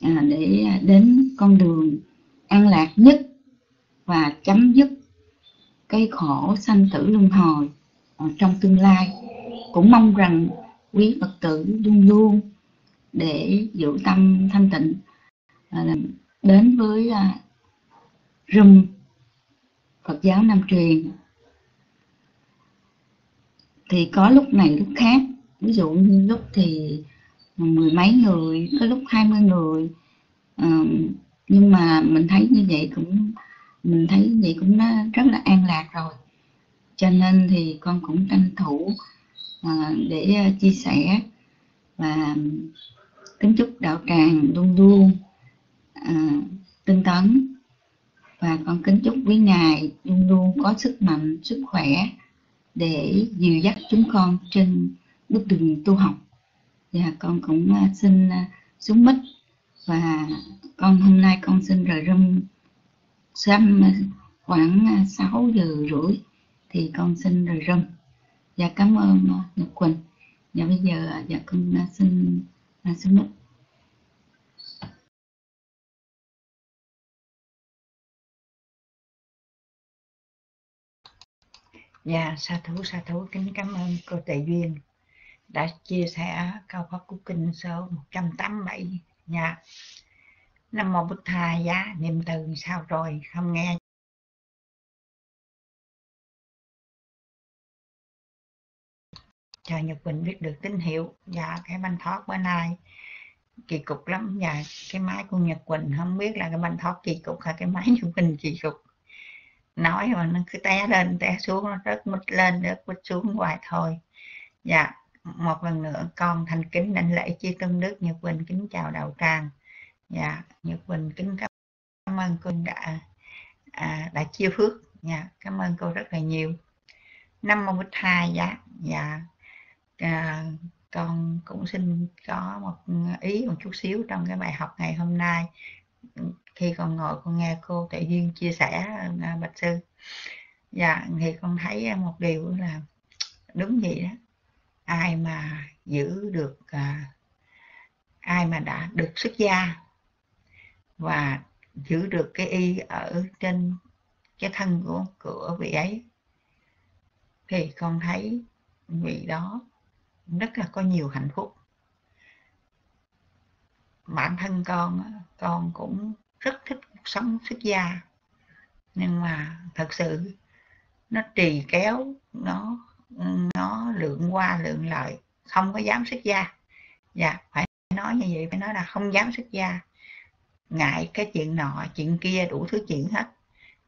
à, để đến con đường an lạc nhất và chấm dứt cái khổ sanh tử luân hồi à, trong tương lai. Cũng mong rằng quý phật tử luôn luôn để giữ tâm thanh tịnh À, đến với uh, Phật giáo Nam truyền. Thì có lúc này lúc khác. Ví dụ như lúc thì mười mấy người có lúc hai mươi người. À, nhưng mà mình thấy như vậy cũng mình thấy như vậy cũng rất là an lạc rồi. Cho nên thì con cũng tranh thủ để chia sẻ và kính chúc đạo tràng luôn luôn à, tinh tấn. Và con kính chúc quý ngài luôn luôn có sức mạnh sức khỏe để dìu dắt chúng con trên bước đường tu học. Và con cũng à, xin à, xuống mít và con hôm nay con xin rời râm xăm à, khoảng 6 giờ rưỡi thì con xin rời râm và dạ, cảm ơn Nhật Quỳnh. Và bây giờ dạ con xin xuống mít Dạ, sa thú sa thú. Kính cảm ơn cô Tề Duyên đã chia sẻ câu Pháp Cú Kinh số 187. Dạ. Nam Mô Bụt Thà giá niệm từ sao rồi? Không nghe. Cho Nhật Quỳnh biết được tín hiệu. Dạ cái banh thoát bữa nay kỳ cục lắm. Dạ cái máy của Nhật Quỳnh không biết là cái banh thoát kỳ cục hay cái máy Nhật Bình kỳ cục nói mà nó cứ té lên té xuống nó rớt mít lên rớt mít xuống hoài thôi. Dạ một lần nữa con thành kính đảnh lễ chi tôn đức nhật quỳnh kính chào đạo tràng. Dạ nhật quỳnh kính cảm ơn cô đã à, đã chia phước. Dạ cảm ơn cô rất là nhiều. Năm mô bích hai dạ dạ. À, con cũng xin có một ý một chút xíu trong cái bài học ngày hôm nay khi con ngồi con nghe cô Tuệ Duyên chia sẻ à, bạch sư. Dạ thì con thấy à, một điều là đúng vậy đó. Ai mà giữ được à, ai mà đã được xuất gia và giữ được cái y ở trên cái thân của của vị ấy thì con thấy vị đó rất là có nhiều hạnh phúc. Bản thân con con cũng rất thích cuộc sống xuất gia. Nhưng mà thật sự nó trì kéo, nó nó lượng qua lượng lợi không có dám xuất gia. Dạ phải nói như vậy, phải nói là không dám xuất gia. Ngại cái chuyện nọ, chuyện kia, đủ thứ chuyện hết.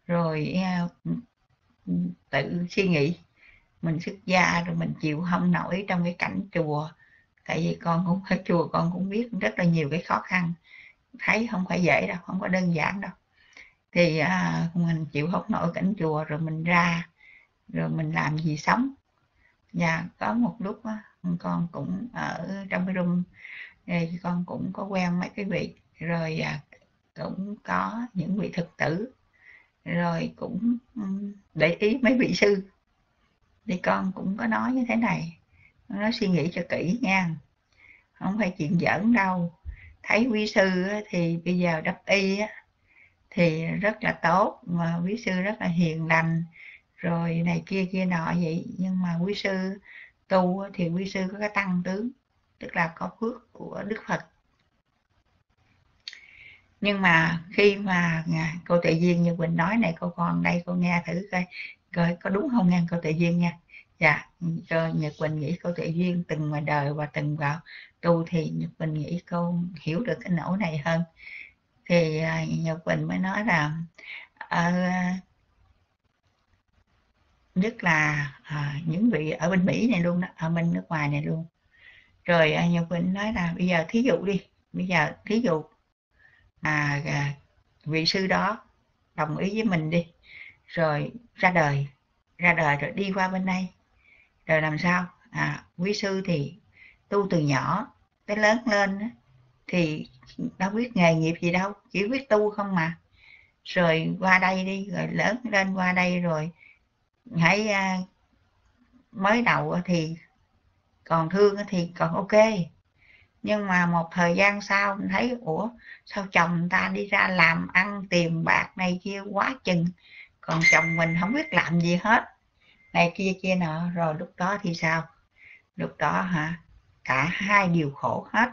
Rồi ờ, tự suy nghĩ, mình xuất gia rồi mình chịu không nổi trong cái cảnh chùa. Tại vì con cũng ở chùa con cũng biết rất là nhiều cái khó khăn thấy không phải dễ đâu không có đơn giản đâu. Thì à, mình chịu không nổi cảnh chùa rồi mình ra rồi mình làm gì sống. Và có một lúc á, con cũng ở trong cái room thì con cũng có quen mấy cái vị rồi à, cũng có những vị thực tử rồi cũng để ý mấy vị sư. Thì con cũng có nói như thế này nó suy nghĩ cho kỹ nha. Không phải chuyện giỡn đâu thấy quý sư thì bây giờ đắp y thì rất là tốt, mà quý sư rất là hiền lành, rồi này kia kia nọ vậy. Nhưng mà quý sư tu thì quý sư có cái tăng tướng, tức là có phước của đức phật. Nhưng mà khi mà cô tự duyên như quỳnh nói này, cô con đây, cô nghe thử coi coi có đúng không nghe cô tự duyên nha dạ cho nhật quỳnh nghĩ câu tự duyên từng ngoài đời và từng vào tu thì nhật quỳnh nghĩ cô hiểu được cái nỗi này hơn. Thì à, nhật quỳnh mới nói là ở nhất là à, những vị ở bên Mỹ này luôn đó, ở bên nước ngoài này luôn. Rồi à, Nhật Quỳnh nói là bây giờ thí dụ đi bây giờ thí dụ à, à vị sư đó đồng ý với mình đi rồi ra đời ra đời rồi đi qua bên đây rồi làm sao? À quý sư thì tu từ nhỏ tới lớn lên thì đâu biết nghề nghiệp gì đâu chỉ biết tu không mà. Rồi qua đây đi rồi lớn lên qua đây rồi hãy à, mới đầu thì còn thương thì còn ok. Nhưng mà một thời gian sau mình thấy ủa sao chồng ta đi ra làm ăn tìm bạc này kia quá chừng còn chồng mình không biết làm gì hết này kia kia nọ. Rồi lúc đó thì sao? Lúc đó hả? Cả hai đều khổ hết.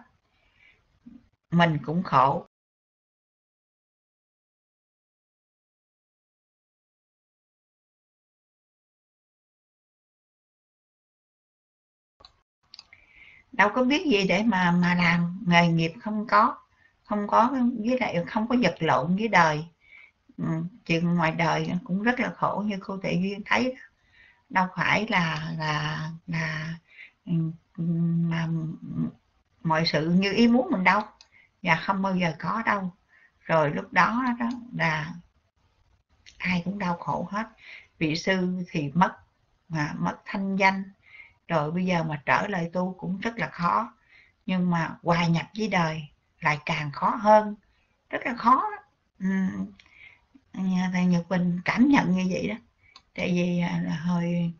Mình cũng khổ. Đâu có biết gì để mà mà làm. Nghề nghiệp không có. Không có với lại không có vật lộn với đời. Ừ, chuyện ngoài đời cũng rất là khổ như cô thị duyên thấy đâu phải là là là ừ, ừ, mà mọi sự như ý muốn mình đâu. Và không bao giờ có đâu. Rồi lúc đó đó là ai cũng đau khổ hết. Vị sư thì mất, mà mất thanh danh. Rồi bây giờ mà trở lại tu cũng rất là khó. Nhưng mà hòa nhập với đời lại càng khó hơn. Rất là khó. Ừ. Thầy Nhật Bình cảm nhận như vậy đó tại vì à, là hồi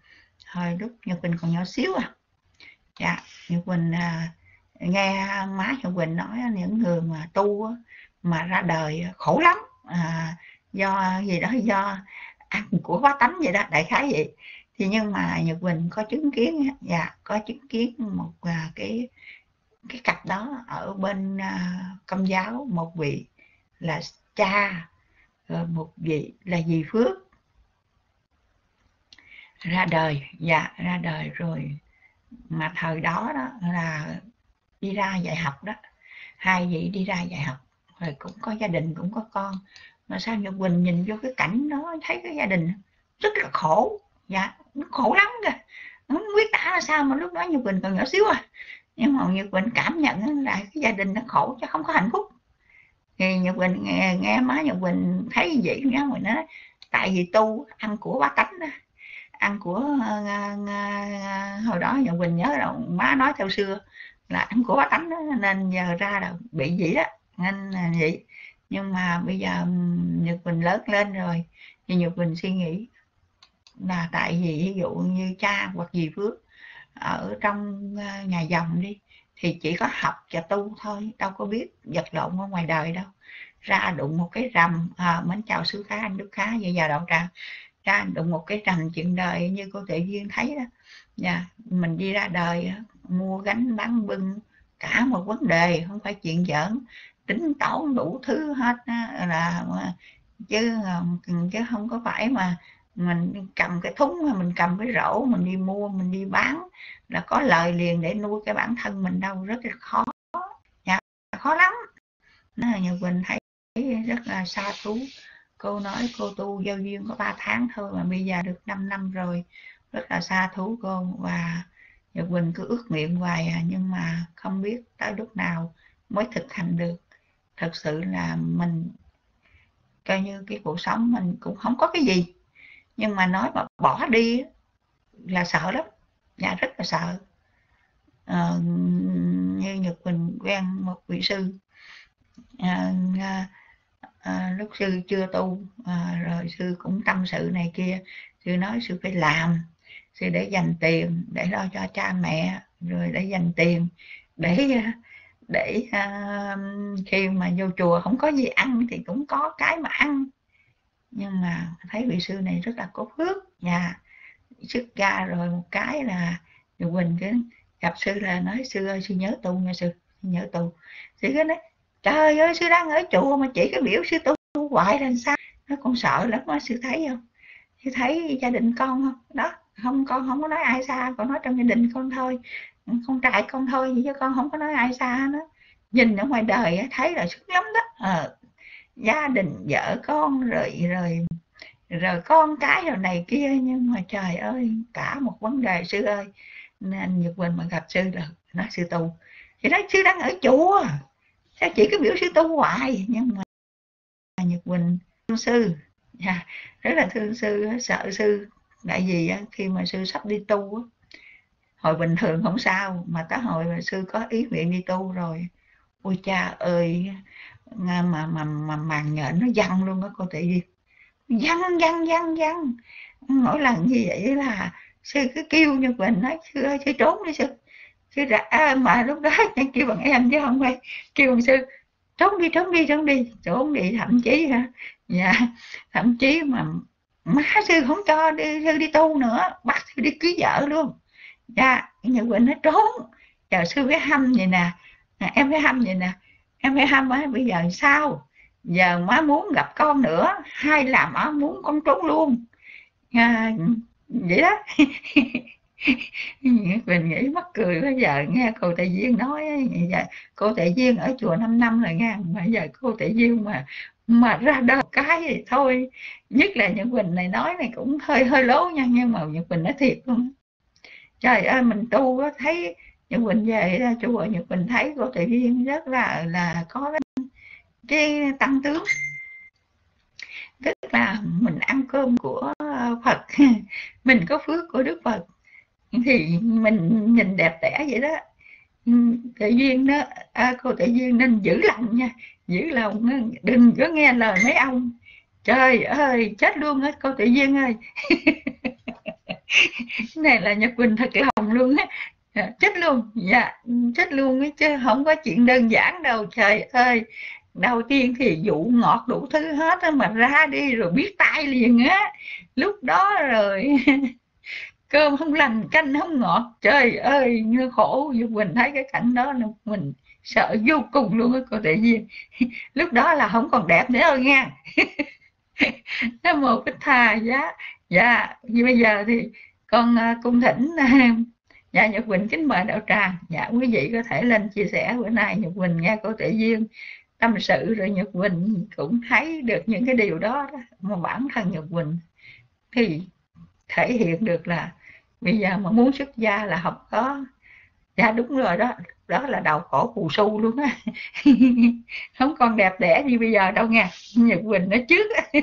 hồi lúc Nhật Bình còn nhỏ xíu à. Dạ Nhật Bình à, nghe má Nhật Bình nói những người mà tu mà ra đời khổ lắm à, do gì đó do ăn của quá tánh vậy đó đại khái vậy. Thì nhưng mà Nhật Bình có chứng kiến dạ có chứng kiến một à, cái cái cặp đó ở bên à, công giáo một vị là cha rồi một vị là dì Phước ra đời. Dạ ra đời rồi. Mà thời đó đó là đi ra dạy học đó. Hai vị đi ra dạy học. Rồi cũng có gia đình cũng có con. Mà sao Nhật Quỳnh nhìn vô cái cảnh đó thấy cái gia đình rất là khổ. Dạ nó khổ lắm kìa. Không biết tả là sao mà lúc đó Nhật Quỳnh còn nhỏ xíu à. Nhưng mà Nhật Quỳnh cảm nhận là cái gia đình nó khổ chứ không có hạnh phúc. Thì Nhật Quỳnh nghe, nghe má Nhật Quỳnh thấy vậy nhá mình nói tại vì tu ăn của bá tánh đó ăn của ờ, ờ, ờ, hồi đó Nhật Quỳnh nhớ là má nói theo xưa là ăn của bá tánh đó, nên giờ ra là bị gì đó nên là vậy. Nhưng mà bây giờ Nhật Quỳnh lớn lên rồi thì Nhật Quỳnh suy nghĩ là tại vì ví dụ như cha hoặc dì Phước ở trong nhà dòng đi thì chỉ có học và tu thôi đâu có biết vật lộn ở ngoài đời đâu. Ra đụng một cái rầm à, mến chào sư khá anh đức khá vậy giờ đạo tràng ra đụng một cái trần chuyện đời như cô tự duyên thấy đó. Yeah. mình đi ra đời mua gánh bán bưng cả một vấn đề không phải chuyện giỡn. Tính toán đủ thứ hết là chứ chứ không có phải mà mình cầm cái thúng hay mình cầm cái rổ mình đi mua mình đi bán là có lời liền để nuôi cái bản thân mình đâu rất là khó. Dạ, khó lắm. Nó là mình thấy rất là xa thú cô nói cô tu giao duyên có 3 tháng thôi mà bây giờ được 5 năm rồi. Rất là xa thú cô và Nhật Quỳnh cứ ước nguyện hoài à, nhưng mà không biết tới lúc nào mới thực hành được. Thật sự là mình coi như cái cuộc sống mình cũng không có cái gì. Nhưng mà nói mà bỏ đi là sợ lắm. Dạ rất là sợ. Ờ, à, như Nhật Quỳnh quen một vị sư. Ờ, à, à, À, lúc sư chưa tu à, rồi sư cũng tâm sự này kia. Sư nói sư phải làm sư để dành tiền để lo cho cha mẹ rồi để dành tiền để để à, khi mà vô chùa không có gì ăn thì cũng có cái mà ăn. Nhưng mà thấy vị sư này rất là có phước nhà xuất ra rồi một cái là Quỳnh cứ gặp sư là nói sư ơi sư nhớ tu nha sư nhớ tu. Sư cứ nói trời ơi sư đang ở chùa mà chỉ cái biểu sư tu, hoài là sao? Nó con sợ lắm á sư thấy không? Sư thấy gia đình con không? Đó không con không có nói ai xa con nói trong gia đình con thôi. Con trai con thôi chứ con không có nói ai xa nữa nhìn ở ngoài đời thấy là sức lắm đó. À, gia đình vợ con rồi rồi rồi con cái rồi này kia nhưng mà trời ơi cả một vấn đề sư ơi. Nên Nhật Quỳnh mà gặp sư là nói sư tu. Thì nói sư đang ở chùa sao chỉ có biểu sư tu hoài nhưng mà Nhật Quỳnh thương sư. Yeah, rất là thương sư sợ sư. Tại vì khi mà sư sắp đi tu hồi bình thường không sao mà tới hồi mà sư có ý nguyện đi tu rồi ôi cha ơi mà mà mà, mà màn nhện nó văng luôn á cô thị đi văng văng văng văng. Mỗi lần như vậy là sư cứ kêu như mình nói sư ơi sư trốn đi sư cứ ra à, mà lúc đó kêu bằng em chứ không phải. Kêu bằng sư trốn đi trốn đi trốn đi. Trốn đi thậm chí hả? Dạ thậm chí mà má sư không cho đi sư đi tu nữa bắt sư đi cưới vợ luôn. Dạ như quỳnh nó trốn. Chờ sư phải hâm vậy nè. Em phải hâm vậy nè. Em phải hâm á bây giờ sao? Giờ má muốn gặp con nữa hay là má muốn con trốn luôn? À, vậy đó. mình nghĩ mắc cười bây giờ nghe cô tại duyên nói vậy cô tại duyên ở chùa 5 năm rồi nghe mà giờ cô tại duyên mà mà ra đời cái thì thôi. Nhất là những quỳnh này nói này cũng hơi hơi lố nha nhưng mà những quỳnh nói thiệt luôn. Trời ơi mình tu có thấy những quỳnh về chùa những quỳnh thấy cô tại viên rất là là có cái, cái tăng tướng. Tức là mình ăn cơm của Phật mình có phước của Đức Phật thì mình nhìn đẹp đẽ vậy đó. Ừ, tự duyên đó à, cô tự duyên nên giữ lòng nha giữ lòng ừ, đừng có nghe lời mấy ông. Trời ơi chết luôn á cô tự duyên ơi. Này là nhật quỳnh thật lòng luôn á. À, chết luôn dạ ừ, chết luôn ấy chứ không có chuyện đơn giản đâu trời ơi. Đầu tiên thì dụ ngọt đủ thứ hết á mà ra đi rồi biết tay liền á. Lúc đó rồi. cơm không lành canh không ngọt. Trời ơi như khổ như mình thấy cái cảnh đó mình sợ vô cùng luôn á cô tự nhiên lúc đó là không còn đẹp nữa đâu nha. Nó một cái thà giá. Dạ như bây giờ thì con uh, cung thỉnh uh, dạ nhật quỳnh kính mời đạo tràng. Dạ quý vị có thể lên chia sẻ bữa nay nhật quỳnh nghe cô tự duyên tâm sự rồi nhật quỳnh cũng thấy được những cái điều đó, đó. Mà bản thân nhật quỳnh thì thể hiện được là bây giờ mà muốn xuất gia là không có dạ đúng rồi đó. Đó là đầu cổ phù su luôn á. Không còn đẹp đẽ như bây giờ đâu nha. Nhật quỳnh nó trước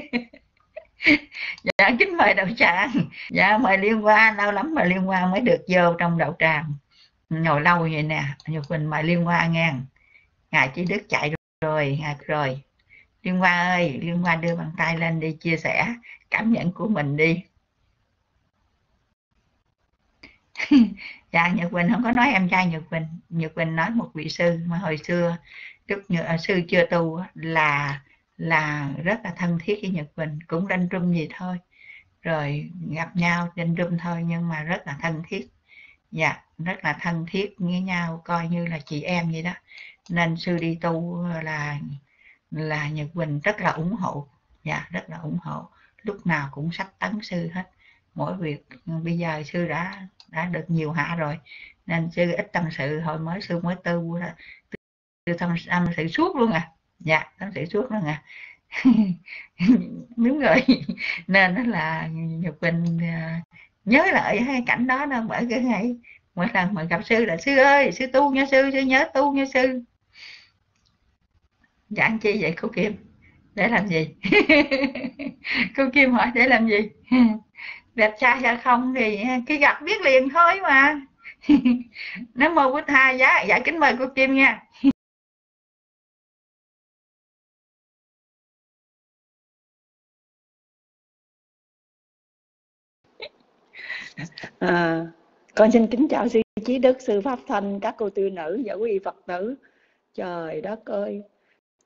dạ kính mời đạo tràng. Dạ mời liên hoa, lâu lắm mà liên hoa mới được vô trong đạo tràng. Ngồi lâu vậy nè. Nhật quỳnh mời liên hoa nghe ngài chỉ đức chạy rồi, ngài rồi. Liên hoa ơi, liên hoa đưa bàn tay lên đi, chia sẻ cảm nhận của mình đi. dạ nhật quỳnh không có nói em trai nhật quỳnh. Nhật quỳnh nói một vị sư mà hồi xưa trước à, sư chưa tu là là rất là thân thiết với nhật quỳnh. Cũng đanh trung gì thôi. Rồi gặp nhau đanh trung thôi nhưng mà rất là thân thiết. Dạ rất là thân thiết với nhau, coi như là chị em vậy đó. Nên sư đi tu là là nhật quỳnh rất là ủng hộ. Dạ rất là ủng hộ. Lúc nào cũng sách tấn sư hết. Mỗi việc, bây giờ sư đã đã được nhiều hạ rồi. Nên sư ít tâm sự hồi mới sư mới tu sư tâm, tâm sự suốt luôn à. Dạ tâm sự suốt luôn à. Đúng rồi. Nên nó là nhật bình à, nhớ lại hai cảnh đó đâu bởi cái ngày mỗi lần mà gặp sư là sư ơi sư tu nha sư sư nhớ tu nha sư. Dạ, Giảng chi vậy cô kim? Để làm gì? Cô kim hỏi để làm gì? Đẹp trai hay không thì khi gặp biết liền thôi mà. Nam mô bổn thầy giá dạ kính mời cô kim nha. À, con xin kính chào sư trí đức sư pháp thanh các cô tư nữ và quý phật tử. Trời đất ơi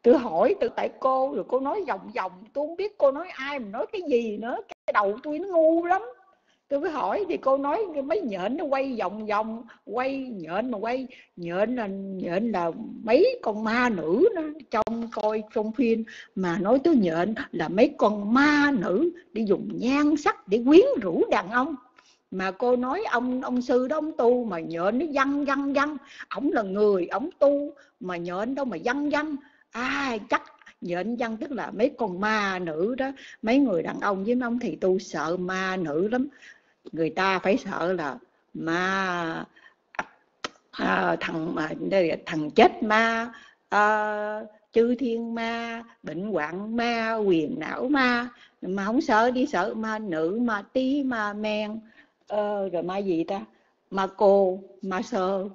tôi hỏi từ tại cô rồi cô nói vòng vòng tôi không biết cô nói ai mà nói cái gì nữa đầu tôi nó ngu lắm. Tôi mới hỏi, thì cô nói mấy nhện nó quay vòng vòng, quay nhện mà quay nhện là nhện là mấy con ma nữ nó trong coi trong phim. Mà nói tới nhện là mấy con ma nữ đi dùng nhan sắc để quyến rũ đàn ông. Mà cô nói, ông ông sư đó, ông tu mà nhện nó văng văng văng. Ổng là người ổng tu mà nhện đâu mà văng văng. À chắc nhện dân tức là mấy con ma nữ đó mấy người đàn ông với ông thì tu sợ ma nữ lắm. Người ta phải sợ là ma à, thằng mà đây thằng chết ma à, chư thiên ma bệnh hoạn ma quyền não ma. Mà không sợ đi sợ ma nữ ma tí ma men. Ờ, rồi ma gì ta? Ma cô ma sơ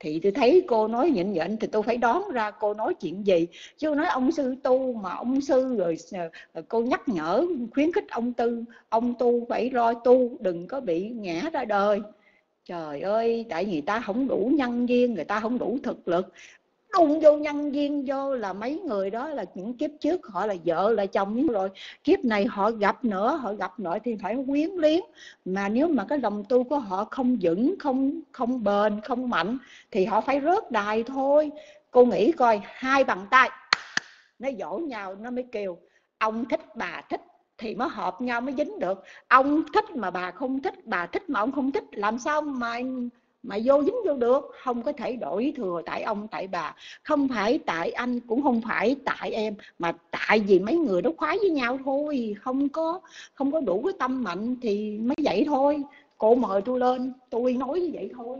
thì tôi thấy cô nói nhịn nhịn thì tôi phải đoán ra cô nói chuyện gì. Chứ nói ông sư tu mà ông sư rồi ờ, ờ, cô nhắc nhở, khuyến khích ông tư, ông tu phải lo tu, đừng có bị ngã ra đời. Trời ơi, tại vì ta không đủ nhân duyên, người ta không đủ thực lực đụng vô nhân duyên vô là mấy người đó là những kiếp trước họ là vợ là chồng rồi. Kiếp này họ gặp nữa, họ gặp nữa thì phải quyến liếng mà nếu mà cái lòng tu của họ không vững, không không bền, không mạnh, thì họ phải rớt đài thôi. Cô nghĩ coi, hai bàn tay. Nó dỗ nhau, nó mới kêu, ông thích, bà thích. Thì mới hợp nhau mới dính được. Ông thích mà bà không thích, bà thích mà ông không thích, làm sao mà mà vô dính vô được, không có thể đổi thừa tại ông, tại bà. Không phải tại anh, cũng không phải tại em, mà tại vì mấy người đó khoái với nhau thôi. Không có không có đủ cái tâm mạnh thì mới vậy thôi. Cô mời tôi lên, tôi nói như vậy thôi.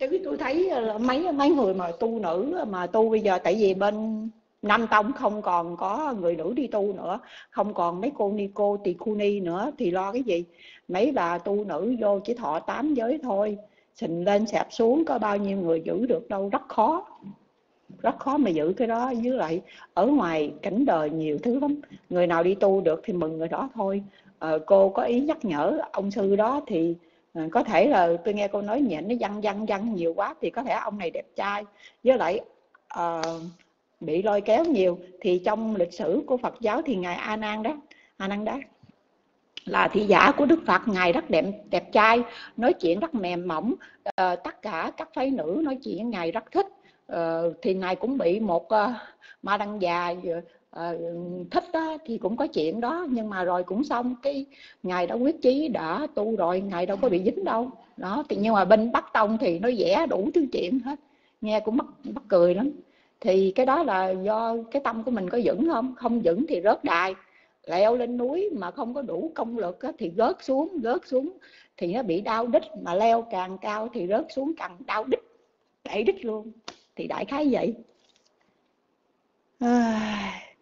Chứ tôi thấy ờ, mấy mấy người mà tu nữ mà tu bây giờ, tại vì bên Nam Tông không còn có người nữ đi tu nữa không còn mấy cô ni cô tỳ khu ni nữa. Thì lo cái gì? Mấy bà tu nữ vô chỉ thọ tám giới thôi. Xình lên xẹp xuống có bao nhiêu người giữ được đâu rất khó. Rất khó mà giữ cái đó. Với lại ở ngoài cảnh đời nhiều thứ lắm. Người nào đi tu được thì mừng người đó thôi. À, cô có ý nhắc nhở ông sư đó thì ờ, có thể là tôi nghe cô nói nhện nó văng văng văng nhiều quá thì có thể ông này đẹp trai. Với lại uh, bị lôi kéo nhiều thì trong lịch sử của Phật giáo thì ngài A Nan đó A Nan đó là thị giả của Đức Phật. Ngài rất đẹp đẹp trai nói chuyện rất mềm mỏng. Uh, tất cả các phái nữ nói chuyện ngài rất thích. Uh, thì ngài cũng bị một uh, ma đăng già uh, thích đó, thì cũng có chuyện đó. Nhưng mà rồi cũng xong cái ngài đã quyết chí đã tu rồi ngài đâu có bị dính đâu. Đó thì nhưng mà bên bắc tông thì nó vẽ đủ thứ chuyện hết. Nghe cũng mắc mắc cười lắm thì cái đó là do cái tâm của mình có vững không? Không vững thì rớt đài leo lên núi mà không có đủ công lực á, thì rớt xuống rớt xuống thì nó bị đau đích mà leo càng cao thì rớt xuống càng đau đích đẩy đích luôn. Thì đại khái vậy.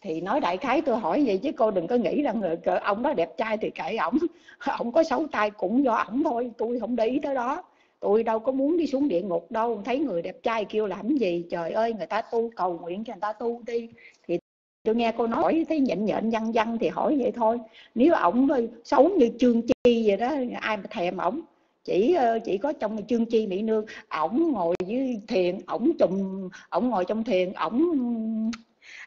Thì nói đại khái tôi hỏi vậy chứ cô đừng có nghĩ rằng người ông đó đẹp trai thì kệ ổng. Ổng có xấu tay cũng do ổng thôi tôi không để ý tới đó tôi đâu có muốn đi xuống địa ngục đâu. Thấy người đẹp trai kêu làm gì? Trời ơi người ta tu cầu nguyện cho người ta tu đi. Thì tôi nghe cô nói thấy nhện nhện văn văn thì hỏi vậy thôi. Nếu ổng xấu như trương chi vậy đó ai mà thèm ổng? Chỉ ờ, chỉ có trong chương chi mỹ nương. Ổng ngồi dưới thiền ổng chùm, ổng ngồi trong thiền ổng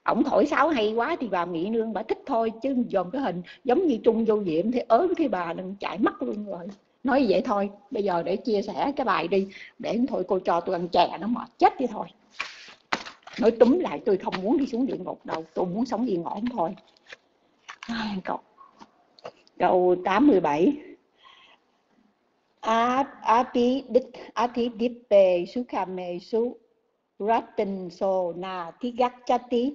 ổng thổi sáo hay quá thì bà mỹ nương bà thích thôi. Chứ dòm cái hình giống như trung vô diệm thì ớn thì bà đừng chạy mắt luôn rồi nói vậy thôi, bây giờ để chia sẻ cái bài đi, để thôi cô cho tôi ăn chè nó mệt chết đi thôi. Nói túm lại, tôi không muốn đi xuống địa ngục đâu, tôi muốn sống yên ổn thôi. Câu câu 87 Ati đích Ati dippe sukhame su ratin so na tigachati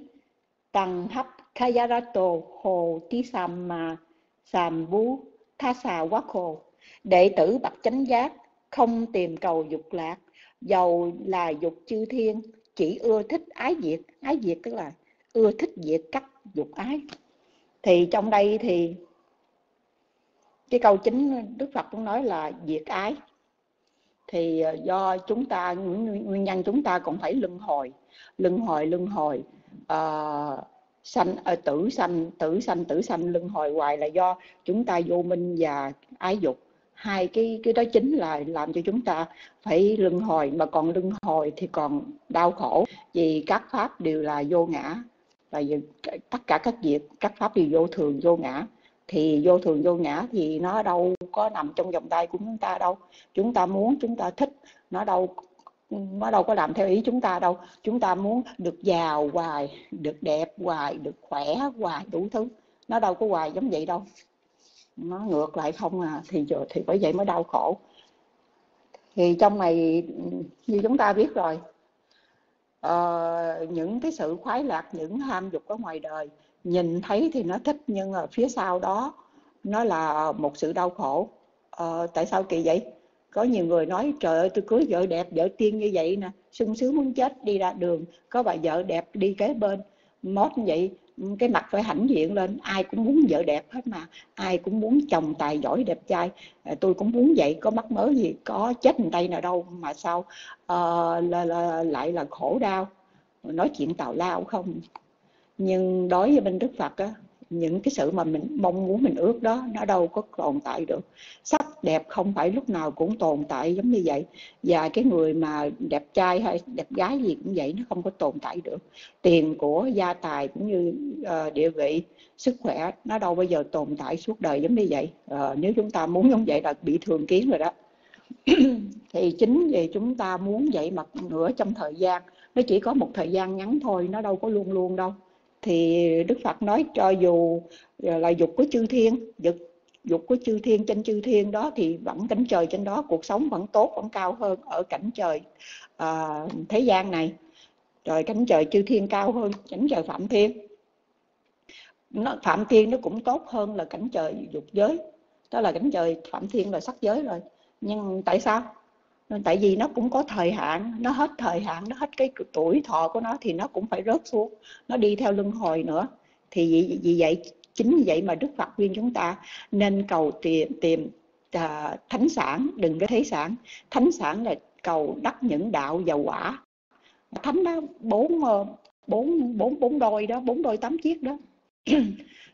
tăng hấp khayarato hồ tí samma sambu thasa wakho đệ tử bậc chánh giác không tìm cầu dục lạc dầu là dục chư thiên chỉ ưa thích ái diệt. Ái diệt tức là ưa thích diệt cắt dục ái. Thì trong đây thì cái câu chính đức phật cũng nói là diệt ái. Thì ờ, do chúng ta nguyên nhân chúng ta còn phải luân hồi luân hồi luân hồi uh, sanh à, tử sanh tử sanh tử sanh luân hồi hoài là do chúng ta vô minh và ái dục hai cái cái đó chính là làm cho chúng ta phải luân hồi, mà còn luân hồi thì còn đau khổ, vì các pháp đều là vô ngã. Và tất cả các việc, các pháp đều vô thường, vô ngã. Thì vô thường, vô ngã thì nó đâu có nằm trong vòng tay của chúng ta đâu. Chúng ta muốn, chúng ta thích, nó đâu nó đâu có làm theo ý chúng ta đâu. Chúng ta muốn được giàu hoài, được đẹp hoài, được khỏe hoài, đủ thứ. Nó đâu có hoài giống vậy đâu nó ngược lại không à thì thì bởi vậy mới đau khổ. Thì trong này như chúng ta biết rồi uh, những cái sự khoái lạc những ham dục ở ngoài đời nhìn thấy thì nó thích nhưng ở phía sau đó nó là một sự đau khổ. Uh, tại sao kỳ vậy? Có nhiều người nói trời ơi tôi cưới vợ đẹp vợ tiên như vậy nè sung sướng muốn chết đi ra đường có bà vợ đẹp đi kế bên. Mót như vậy cái mặt phải hãnh diện lên ai cũng muốn vợ đẹp hết mà ai cũng muốn chồng tài giỏi đẹp trai. À, tôi cũng muốn vậy có mắc mớ gì có chết mình tay nào đâu mà sao à, là, là, lại là khổ đau. Nói chuyện tào lao không. Nhưng đối với bên đức phật á những cái sự mà mình mong muốn mình ước đó nó đâu có tồn tại được. Sắc đẹp không phải lúc nào cũng tồn tại giống như vậy. Và cái người mà đẹp trai hay đẹp gái gì cũng vậy nó không có tồn tại được. Tiền của gia tài cũng như uh, địa vị sức khỏe nó đâu bao giờ tồn tại suốt đời giống như vậy. Uh, nếu chúng ta muốn giống vậy là bị thường kiến rồi đó. Thì chính vì chúng ta muốn vậy mà nữa trong thời gian nó chỉ có một thời gian ngắn thôi nó đâu có luôn luôn đâu thì đức phật nói cho dù ờ, là dục của chư thiên dục dục của chư thiên trên chư thiên đó thì vẫn cảnh trời trên đó cuộc sống vẫn tốt vẫn cao hơn ở cảnh trời à, thế gian này. Rồi cảnh trời chư thiên cao hơn cảnh trời phạm thiên. Nó phạm thiên nó cũng tốt hơn là cảnh trời dục giới. Đó là cảnh trời phạm thiên là sắc giới rồi. Nhưng tại sao? Tại vì nó cũng có thời hạn nó hết thời hạn nó hết cái tuổi thọ của nó thì nó cũng phải rớt xuống nó đi theo luân hồi nữa. Thì vì, vì vậy chính vì vậy mà đức phật khuyên chúng ta nên cầu tìm tìm à, thánh sản đừng có thấy sản. Thánh sản là cầu đắc những đạo và quả. Thánh đó bốn ờ, bốn bốn bốn đôi đó bốn đôi tám chiếc đó.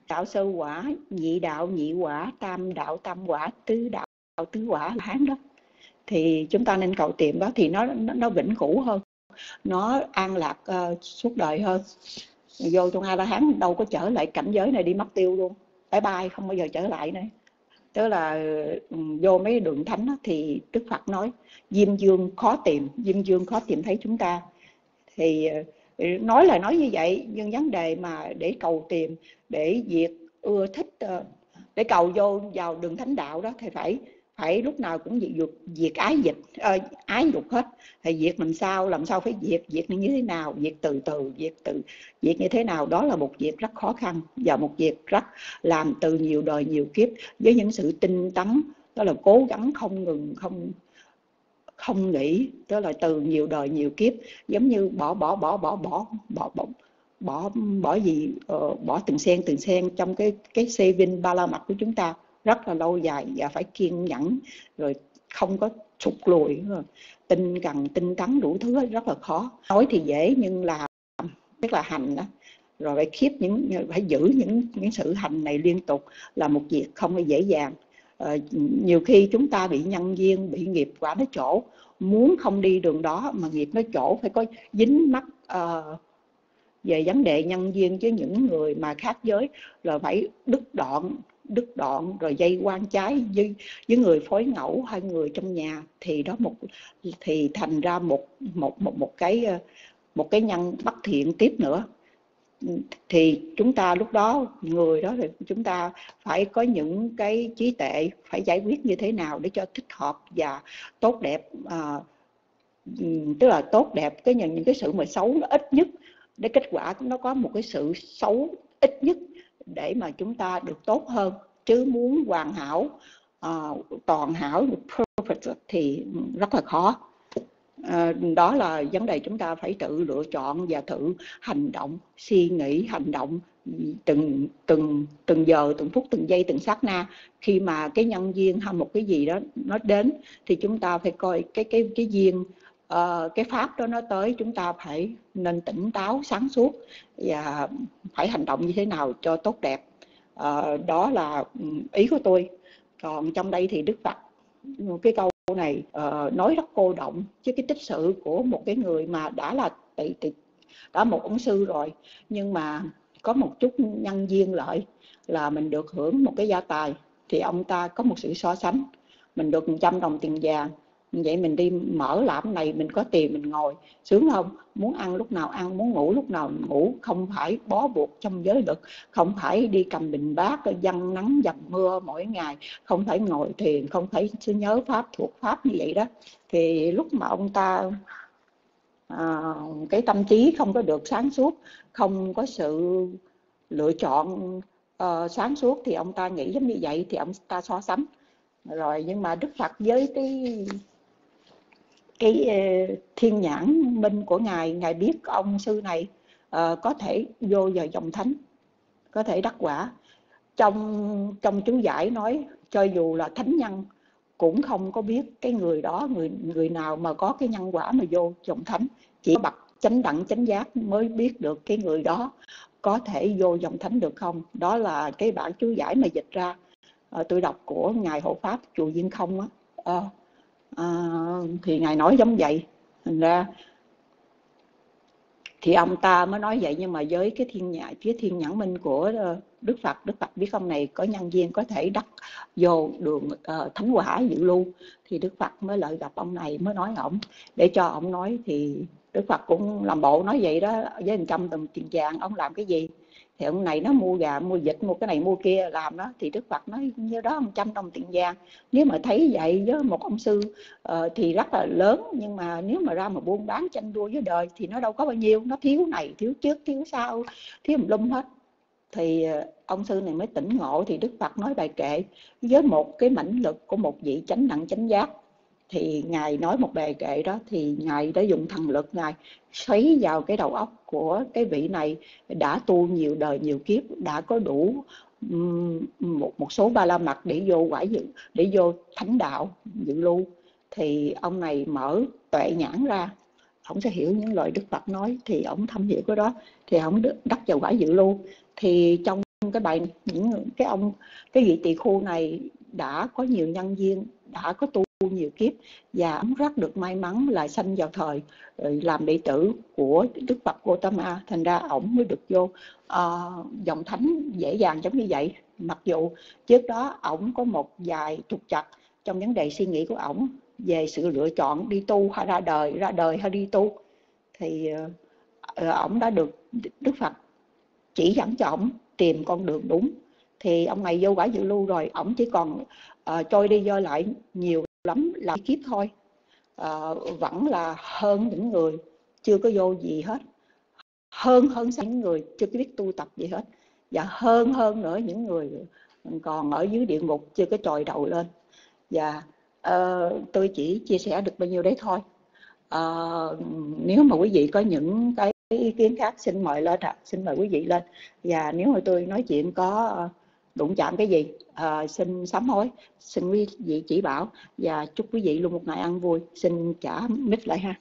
Đạo sơ quả nhị đạo nhị quả tam đạo tam quả tứ đạo tứ quả là hán đó thì chúng ta nên cầu tìm đó thì nó nó, nó vĩnh cửu hơn nó an lạc uh, suốt đời hơn. Vô trong a la hán đâu có trở lại cảnh giới này đi mất tiêu luôn. Bye bye không bao giờ trở lại nữa. Tức là ừ, vô mấy đường thánh đó, thì đức phật nói diêm dương khó tìm diêm dương khó tìm thấy chúng ta. Thì ờ, nói là nói như vậy nhưng vấn đề mà để cầu tìm để diệt ưa thích ờ, để cầu vô vào đường thánh đạo đó thì phải phải lúc nào cũng diệt dục diệt ái dịch uh, ờ, ái dục hết. Thì diệt làm sao làm sao phải diệt diệt như thế nào diệt từ từ diệt từ diệt như thế nào? Đó là một việc rất khó khăn và một việc rất làm từ nhiều đời nhiều kiếp. Với những sự tinh tấn đó là cố gắng không ngừng không không nghĩ đó là từ nhiều đời nhiều kiếp. Giống như bỏ bỏ bỏ bỏ bỏ bỏ bỏ bỏ bỏ gì ờ, bỏ từng sen từng sen trong cái cái xe vinh ba la mật của chúng ta rất là lâu dài và phải kiên nhẫn rồi không có sụt lùi tinh cần tinh tấn đủ thứ rất là khó. Nói thì dễ nhưng làm tức là hành đó. Rồi phải khiếp những phải giữ những những sự hành này liên tục là một việc không hề dễ dàng. À, nhiều khi chúng ta bị nhân duyên bị nghiệp quả nó chỗ muốn không đi đường đó mà nghiệp nó chỗ phải có dính mắt uh, về vấn đề nhân duyên với những người mà khác giới rồi phải đứt đoạn đứt đoạn rồi dây quan trái với với người phối ngẫu hay người trong nhà thì đó một thì thành ra một một một một cái ờ, một cái nhân bất thiện tiếp nữa. Thì chúng ta lúc đó người đó thì chúng ta phải có những cái trí tệ phải giải quyết như thế nào để cho thích hợp và tốt đẹp à, tức là tốt đẹp cái những, những cái sự mà xấu nó ít nhất để kết quả nó có một cái sự xấu ít nhất để mà chúng ta được tốt hơn. Chứ muốn hoàn hảo uh, toàn hảo perfect thì rất là khó. À, đó là vấn đề chúng ta phải tự lựa chọn và thử hành động suy nghĩ hành động từng từng từng giờ từng phút từng giây từng sát na. Khi mà cái nhân duyên hay một cái gì đó nó đến thì chúng ta phải coi cái cái cái duyên uh, cái pháp đó nó tới chúng ta phải nên tỉnh táo sáng suốt và phải hành động như thế nào cho tốt đẹp. Uh, đó là ý của tôi. Còn trong đây thì đức phật cái câu này uh, nói rất cô động chứ cái tích sự của một cái người mà đã là tị tị đã một ông sư rồi nhưng mà có một chút nhân duyên lợi là mình được hưởng một cái gia tài. Thì ông ta có một sự so sánh mình được 100 đồng tiền vàng vậy mình đi mở làm này mình có tiền mình ngồi. Sướng không? Muốn ăn lúc nào ăn muốn ngủ lúc nào ngủ. Không phải bó buộc trong giới lực không phải đi cầm bình bát dăng nắng dầm mưa mỗi ngày. Không phải ngồi thiền không phải nhớ pháp thuộc pháp như vậy đó. Thì lúc mà ông ta à, cái tâm trí không có được sáng suốt không có sự lựa chọn uh, sáng suốt thì ông ta nghĩ giống như vậy thì ông ta so sánh. Rồi nhưng mà đức phật với cái cái ờ, thiên nhãn minh của ngài ngài biết ông sư này uh, có thể vô vào dòng thánh có thể đắc quả. Trong trong chú giải nói cho dù là thánh nhân cũng không có biết cái người đó người người nào mà có cái nhân quả mà vô dòng thánh. Chỉ bậc chánh đẳng chánh giác mới biết được cái người đó có thể vô dòng thánh được không. Đó là cái bản chú giải mà dịch ra uh, tôi đọc của ngài hộ pháp chùa Viên không á. Uh, à, thì ngài nói giống vậy. Thành ra thì ông ta mới nói vậy nhưng mà với cái thiên nhã phía thiên nhãn minh của ờ, đức phật đức phật biết ông này có nhân viên có thể đắc vô đường uh, thánh quả dự lưu. Thì đức phật mới lợi gặp ông này mới nói ổng. Để cho ông nói thì đức phật cũng làm bộ nói vậy đó với một trăm đồng tiền vàng ông làm cái gì? Thì ông này nó mua gà mua vịt mua cái này mua kia làm đó thì đức phật nói như đó một trăm đồng tiền vàng. Nếu mà thấy vậy với một ông sư uh, thì rất là lớn nhưng mà nếu mà ra mà buôn bán tranh đua với đời thì nó đâu có bao nhiêu nó thiếu này thiếu trước thiếu sau thiếu một lum hết. Thì ờ, ông sư này mới tỉnh ngộ thì đức phật nói bài kệ với một cái mãnh lực của một vị chánh đẳng chánh giác thì ngài nói một bài kệ đó thì ngài đã dùng thần lực ngài xoáy vào cái đầu óc của cái vị này đã tu nhiều đời nhiều kiếp, đã có đủ một một số ba la mật để vô quả dự, để vô thánh đạo, dự lưu. Thì ông này mở tuệ nhãn ra, ông sẽ hiểu những lời đức phật nói, thì ông thâm hiểu cái đó, thì ông đắc vào quả dự lưu. Thì trong cái bài những cái ông, cái vị tỳ khu này đã có nhiều nhân viên đã có tu nhiều kiếp và ông rất được may mắn là sanh vào thời ờ, làm đệ tử của Đức Phật Gautama. Thành ra ổng mới được vô uh, dòng thánh dễ dàng giống như vậy. Mặc dù trước đó ổng có một vài trục chặt trong vấn đề suy nghĩ của ổng về sự lựa chọn đi tu hay ra đời ra đời hay đi tu thì uh, đã được Đức Phật chỉ dẫn cho ổng tìm con đường đúng. Thì ông này vô quả dự lưu rồi ổng chỉ còn uh, trôi đi vô lại nhiều lắm là kiếp thôi. À, vẫn là hơn những người chưa có vô gì hết. Hơn hơn những người chưa biết tu tập gì hết. Và hơn hơn nữa những người còn ở dưới địa ngục chưa có trồi đầu lên. Và uh, tôi chỉ chia sẻ được bao nhiêu đấy thôi. Uh, nếu mà quý vị có những cái ý kiến khác xin mời lên ạ. À. xin mời quý vị lên. Và nếu mà tôi nói chuyện có đụng chạm cái gì? À, xin sám hối xin quý vị chỉ bảo và chúc quý vị luôn một ngày ăn vui. Xin trả mít lại ha.